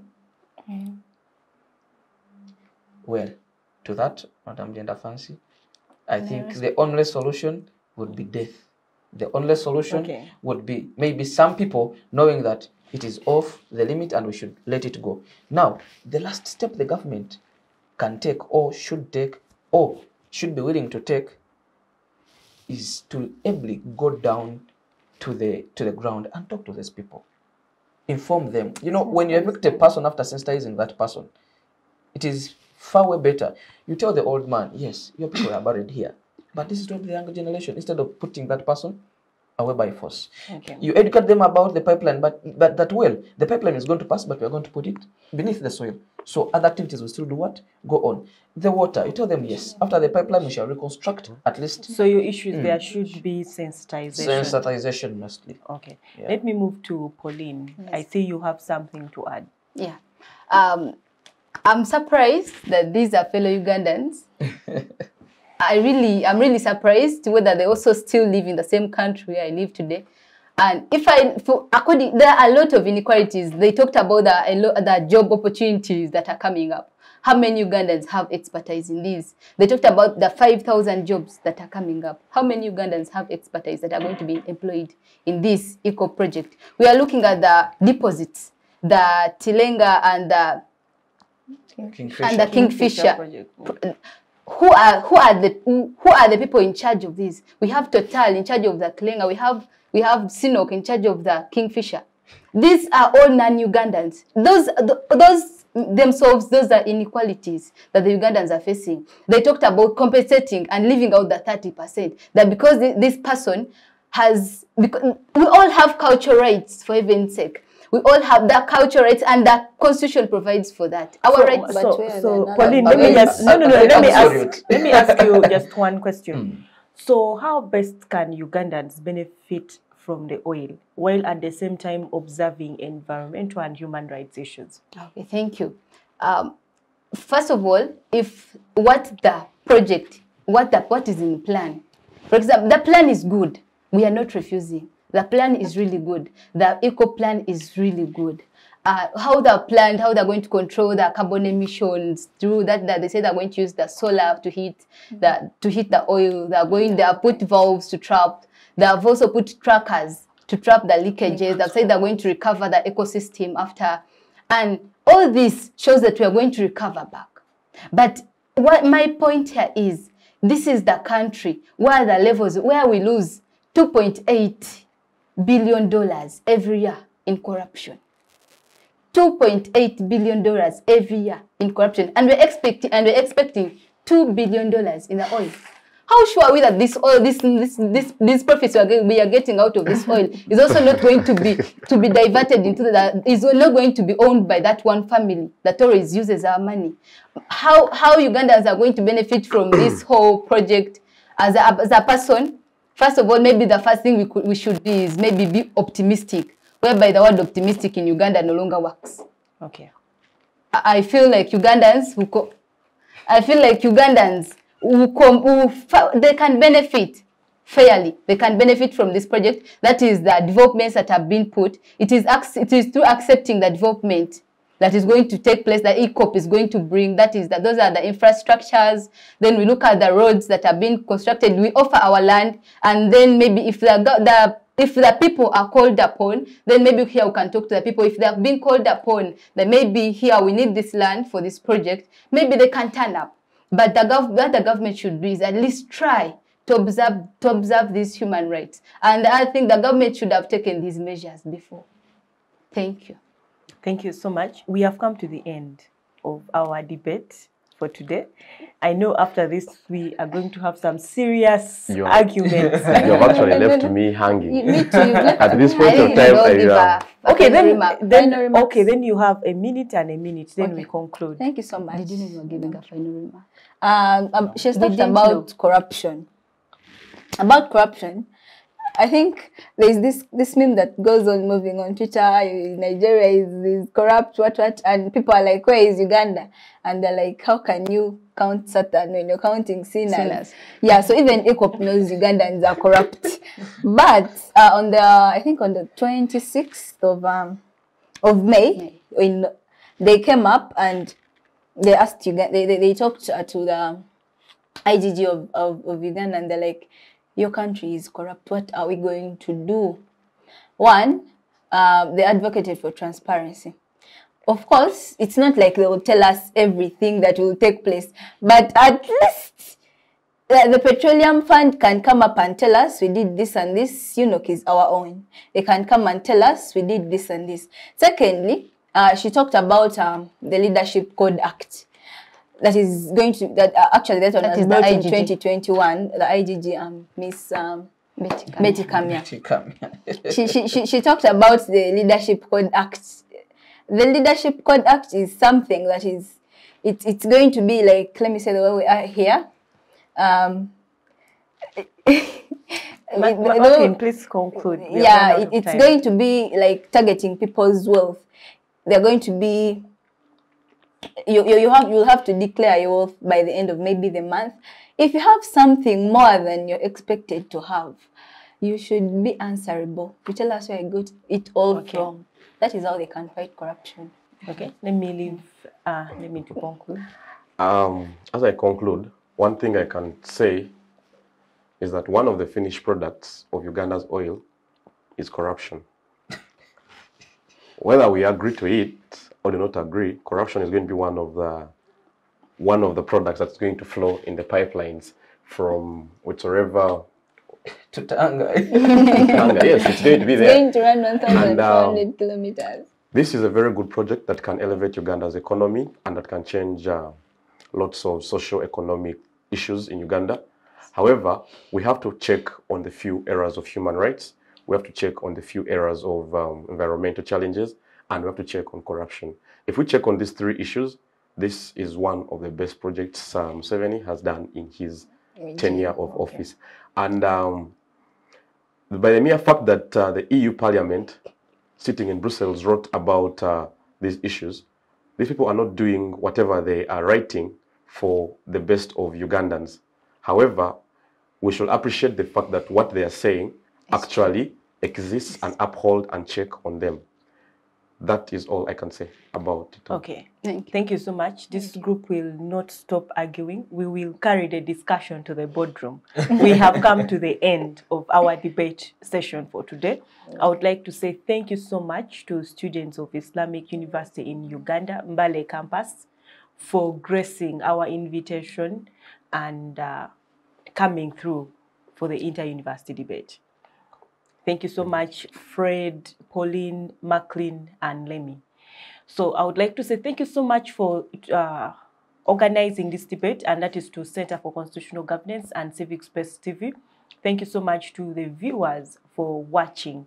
well, to that, Madam Gender Fancy, I think the only solution would be death. The only solution Okay. would be maybe some people knowing that it is off the limit and we should let it go. Now, the last step the government can take or should take or should be willing to take is to ably go down to the to the ground and talk to these people. Inform them. You know, when you evict a person after sensitizing that person, it is far way better. You tell the old man, yes, your people are buried here, but this is not the younger generation. Instead of putting that person away by force, Okay. you educate them about the pipeline, but but that well, the pipeline is going to pass, but we are going to put it beneath the soil. So other activities will still do what? Go on. The water, you tell them yes. After the pipeline, we shall reconstruct at least So your issues there should be sensitization. sensitization mostly. Okay. Yeah. Let me move to Pauline. I see you have something to add. Yeah. Um, I'm surprised that these are fellow Ugandans. I really, I'm really surprised whether they also still live in the same country where I live today. And if I, for, according, there are a lot of inequalities. They talked about the, a lot, the job opportunities that are coming up. How many Ugandans have expertise in these? They talked about the 5,000 jobs that are coming up. How many Ugandans have expertise that are going to be employed in this EACOP project? We are looking at the deposits, the Tilenga and the Kingfisher. and the Kingfisher. project. Who are who are the who are the people in charge of this? We have Total in charge of the Tilenga. We have we have CNOOC in charge of the Kingfisher. These are all non-Ugandans. Those those themselves, those are inequalities that the Ugandans are facing. They talked about compensating and leaving out the thirty percent. That because this person has because we all have cultural rights for heaven's sake. We all have that culture rights, and the constitution provides for that. Our So, rights. so, where so the Pauline, another- let me just no, no, no. Let me ask. Let me ask you just one question. So, how best can Ugandans benefit from the oil while at the same time observing environmental and human rights issues? Okay, thank you. Um, first of all, if what the project, what the what is in the plan, for example, the plan is good. We are not refusing. The plan is really good. The EACOP plan is really good. Uh, how they're planned, how they're going to control the carbon emissions through that, that they say they're going to use the solar to heat the to heat the oil. They're going, they have put valves to trap. They have also put trackers to trap the leakages. They've said they're going to recover the ecosystem after and all this shows that we are going to recover back. But what my point here is this is the country where the levels where we lose 2.8 billion dollars every year in corruption. 2.8 billion dollars every year in corruption. And we're expecting and we're expecting 2 billion dollars in the oil. How sure are we that this oil this this this these profits we are, getting, we are getting out of this oil is also not going to be to be diverted into the is not going to be owned by that one family that always uses our money. How how ugandans are going to benefit from this whole project as a, as a person first of all maybe the first thing we could we should do is maybe be optimistic whereby the word optimistic in uganda no longer works Okay. I I feel like Ugandans who co- I feel like Ugandans who, com- who they can benefit fairly. They can benefit from this project. That is the developments that have been put. It is, it is through accepting the development that is going to take place that EACOP is going to bring. That is that those are the infrastructures. Then we look at the roads that are being constructed. We offer our land, and then maybe if the the if the people are called upon, then maybe here we can talk to the people. If they have been called upon, then maybe here we need this land for this project. Maybe they can turn up. But the gov- what the government should do is at least try to observe to observe these human rights. And I think the government should have taken these measures before. Thank you. Thank you so much. We have come to the end of our debate for today. I know after this we are going to have some serious You are- arguments. You have actually left me hanging. Me too. At this point of time, I, give uh, a- a okay, then, then okay, then you have a minute and a minute. Then we conclude. Thank you so much. Did you know you were giving a final remark? Um, um, she's talked about know. corruption. About corruption, I think there's this this meme that goes on moving on Twitter. Nigeria is, is corrupt, what what, and people are like, "Where is Uganda?" And they're like, "How can you count Satan when you're counting sinners?" Sinners. Yeah, so even EACOP knows Ugandans are corrupt. but uh, on the I think on the 26th of um of May, in they came up and they asked Uganda, they, they, they talked uh, to the IGG of, of, of Uganda and they're like, your country is corrupt. What are we going to do? One, uh, they advocated for transparency. Of course, it's not like they will tell us everything that will take place, but at least uh, the petroleum fund can come up and tell us we did this and this. UNOC is our own. They can come and tell us we did this and this. Secondly, uh, she talked about um, the Leadership Code Act that is going to that uh, actually that one That was is the brought in 2021. The IGG um, Miss um, Betty Kamya. Betty Kamya she, she, she, she talked about the Leadership Code Act. The Leadership Code Act is something that is, it, it's going to be like, let me say the way we are here. Um, Ma- the- Ma- the- Martin, please conclude. We yeah, it, it's time. going to be like targeting people's wealth. They're going to be you, you, you have you'll have to declare your wealth by the end of maybe the month. If you have something more than you're expected to have, you should be answerable. You tell us where you got it all Okay. from. That is how they can fight corruption. Okay, let me leave. Uh, let me conclude. Um, as I conclude, one thing I can say is that one of the finished products of Uganda's oil is corruption. Whether we agree to it or do not agree, corruption is going to be one of the one of the products that's going to flow in the pipelines from whatsoever. To Tanga. yes, it's going to be It's there. going to run 1,400 um, kilometers. This is a very good project that can elevate Uganda's economy and that can change uh, lots of socio-economic issues in Uganda. However, we have to check on the few areas of human rights. We have to check on the few areas of um, environmental challenges, and we have to check on corruption. If we check on these three issues, this is one of the best projects um, Museveni has done in his tenure of office. And um, by the mere fact that uh, the EU Parliament sitting in Brussels wrote about uh, these issues, these people are not doing whatever they are writing for the best of Ugandans. However, we should appreciate the fact that what they are saying actually exists and uphold and check on them. That is all I can say about it. Okay. Thank you. Thank you so much. This group will not stop arguing. We will carry the discussion to the boardroom. we have come to the end of our debate session for today. I would like to say thank you so much to students of Islamic University in Uganda, Mbale campus, for gracing our invitation and uh, coming through for the inter-university debate. Thank you so much, Fred, Pauline, Mackline, and Lemi. So I would like to say thank you so much for uh, organizing this debate, and that is to Center for Constitutional Governance and Civic Space TV. Thank you so much to the viewers for watching.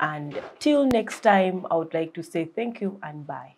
And till next time, I would like to say thank you and bye.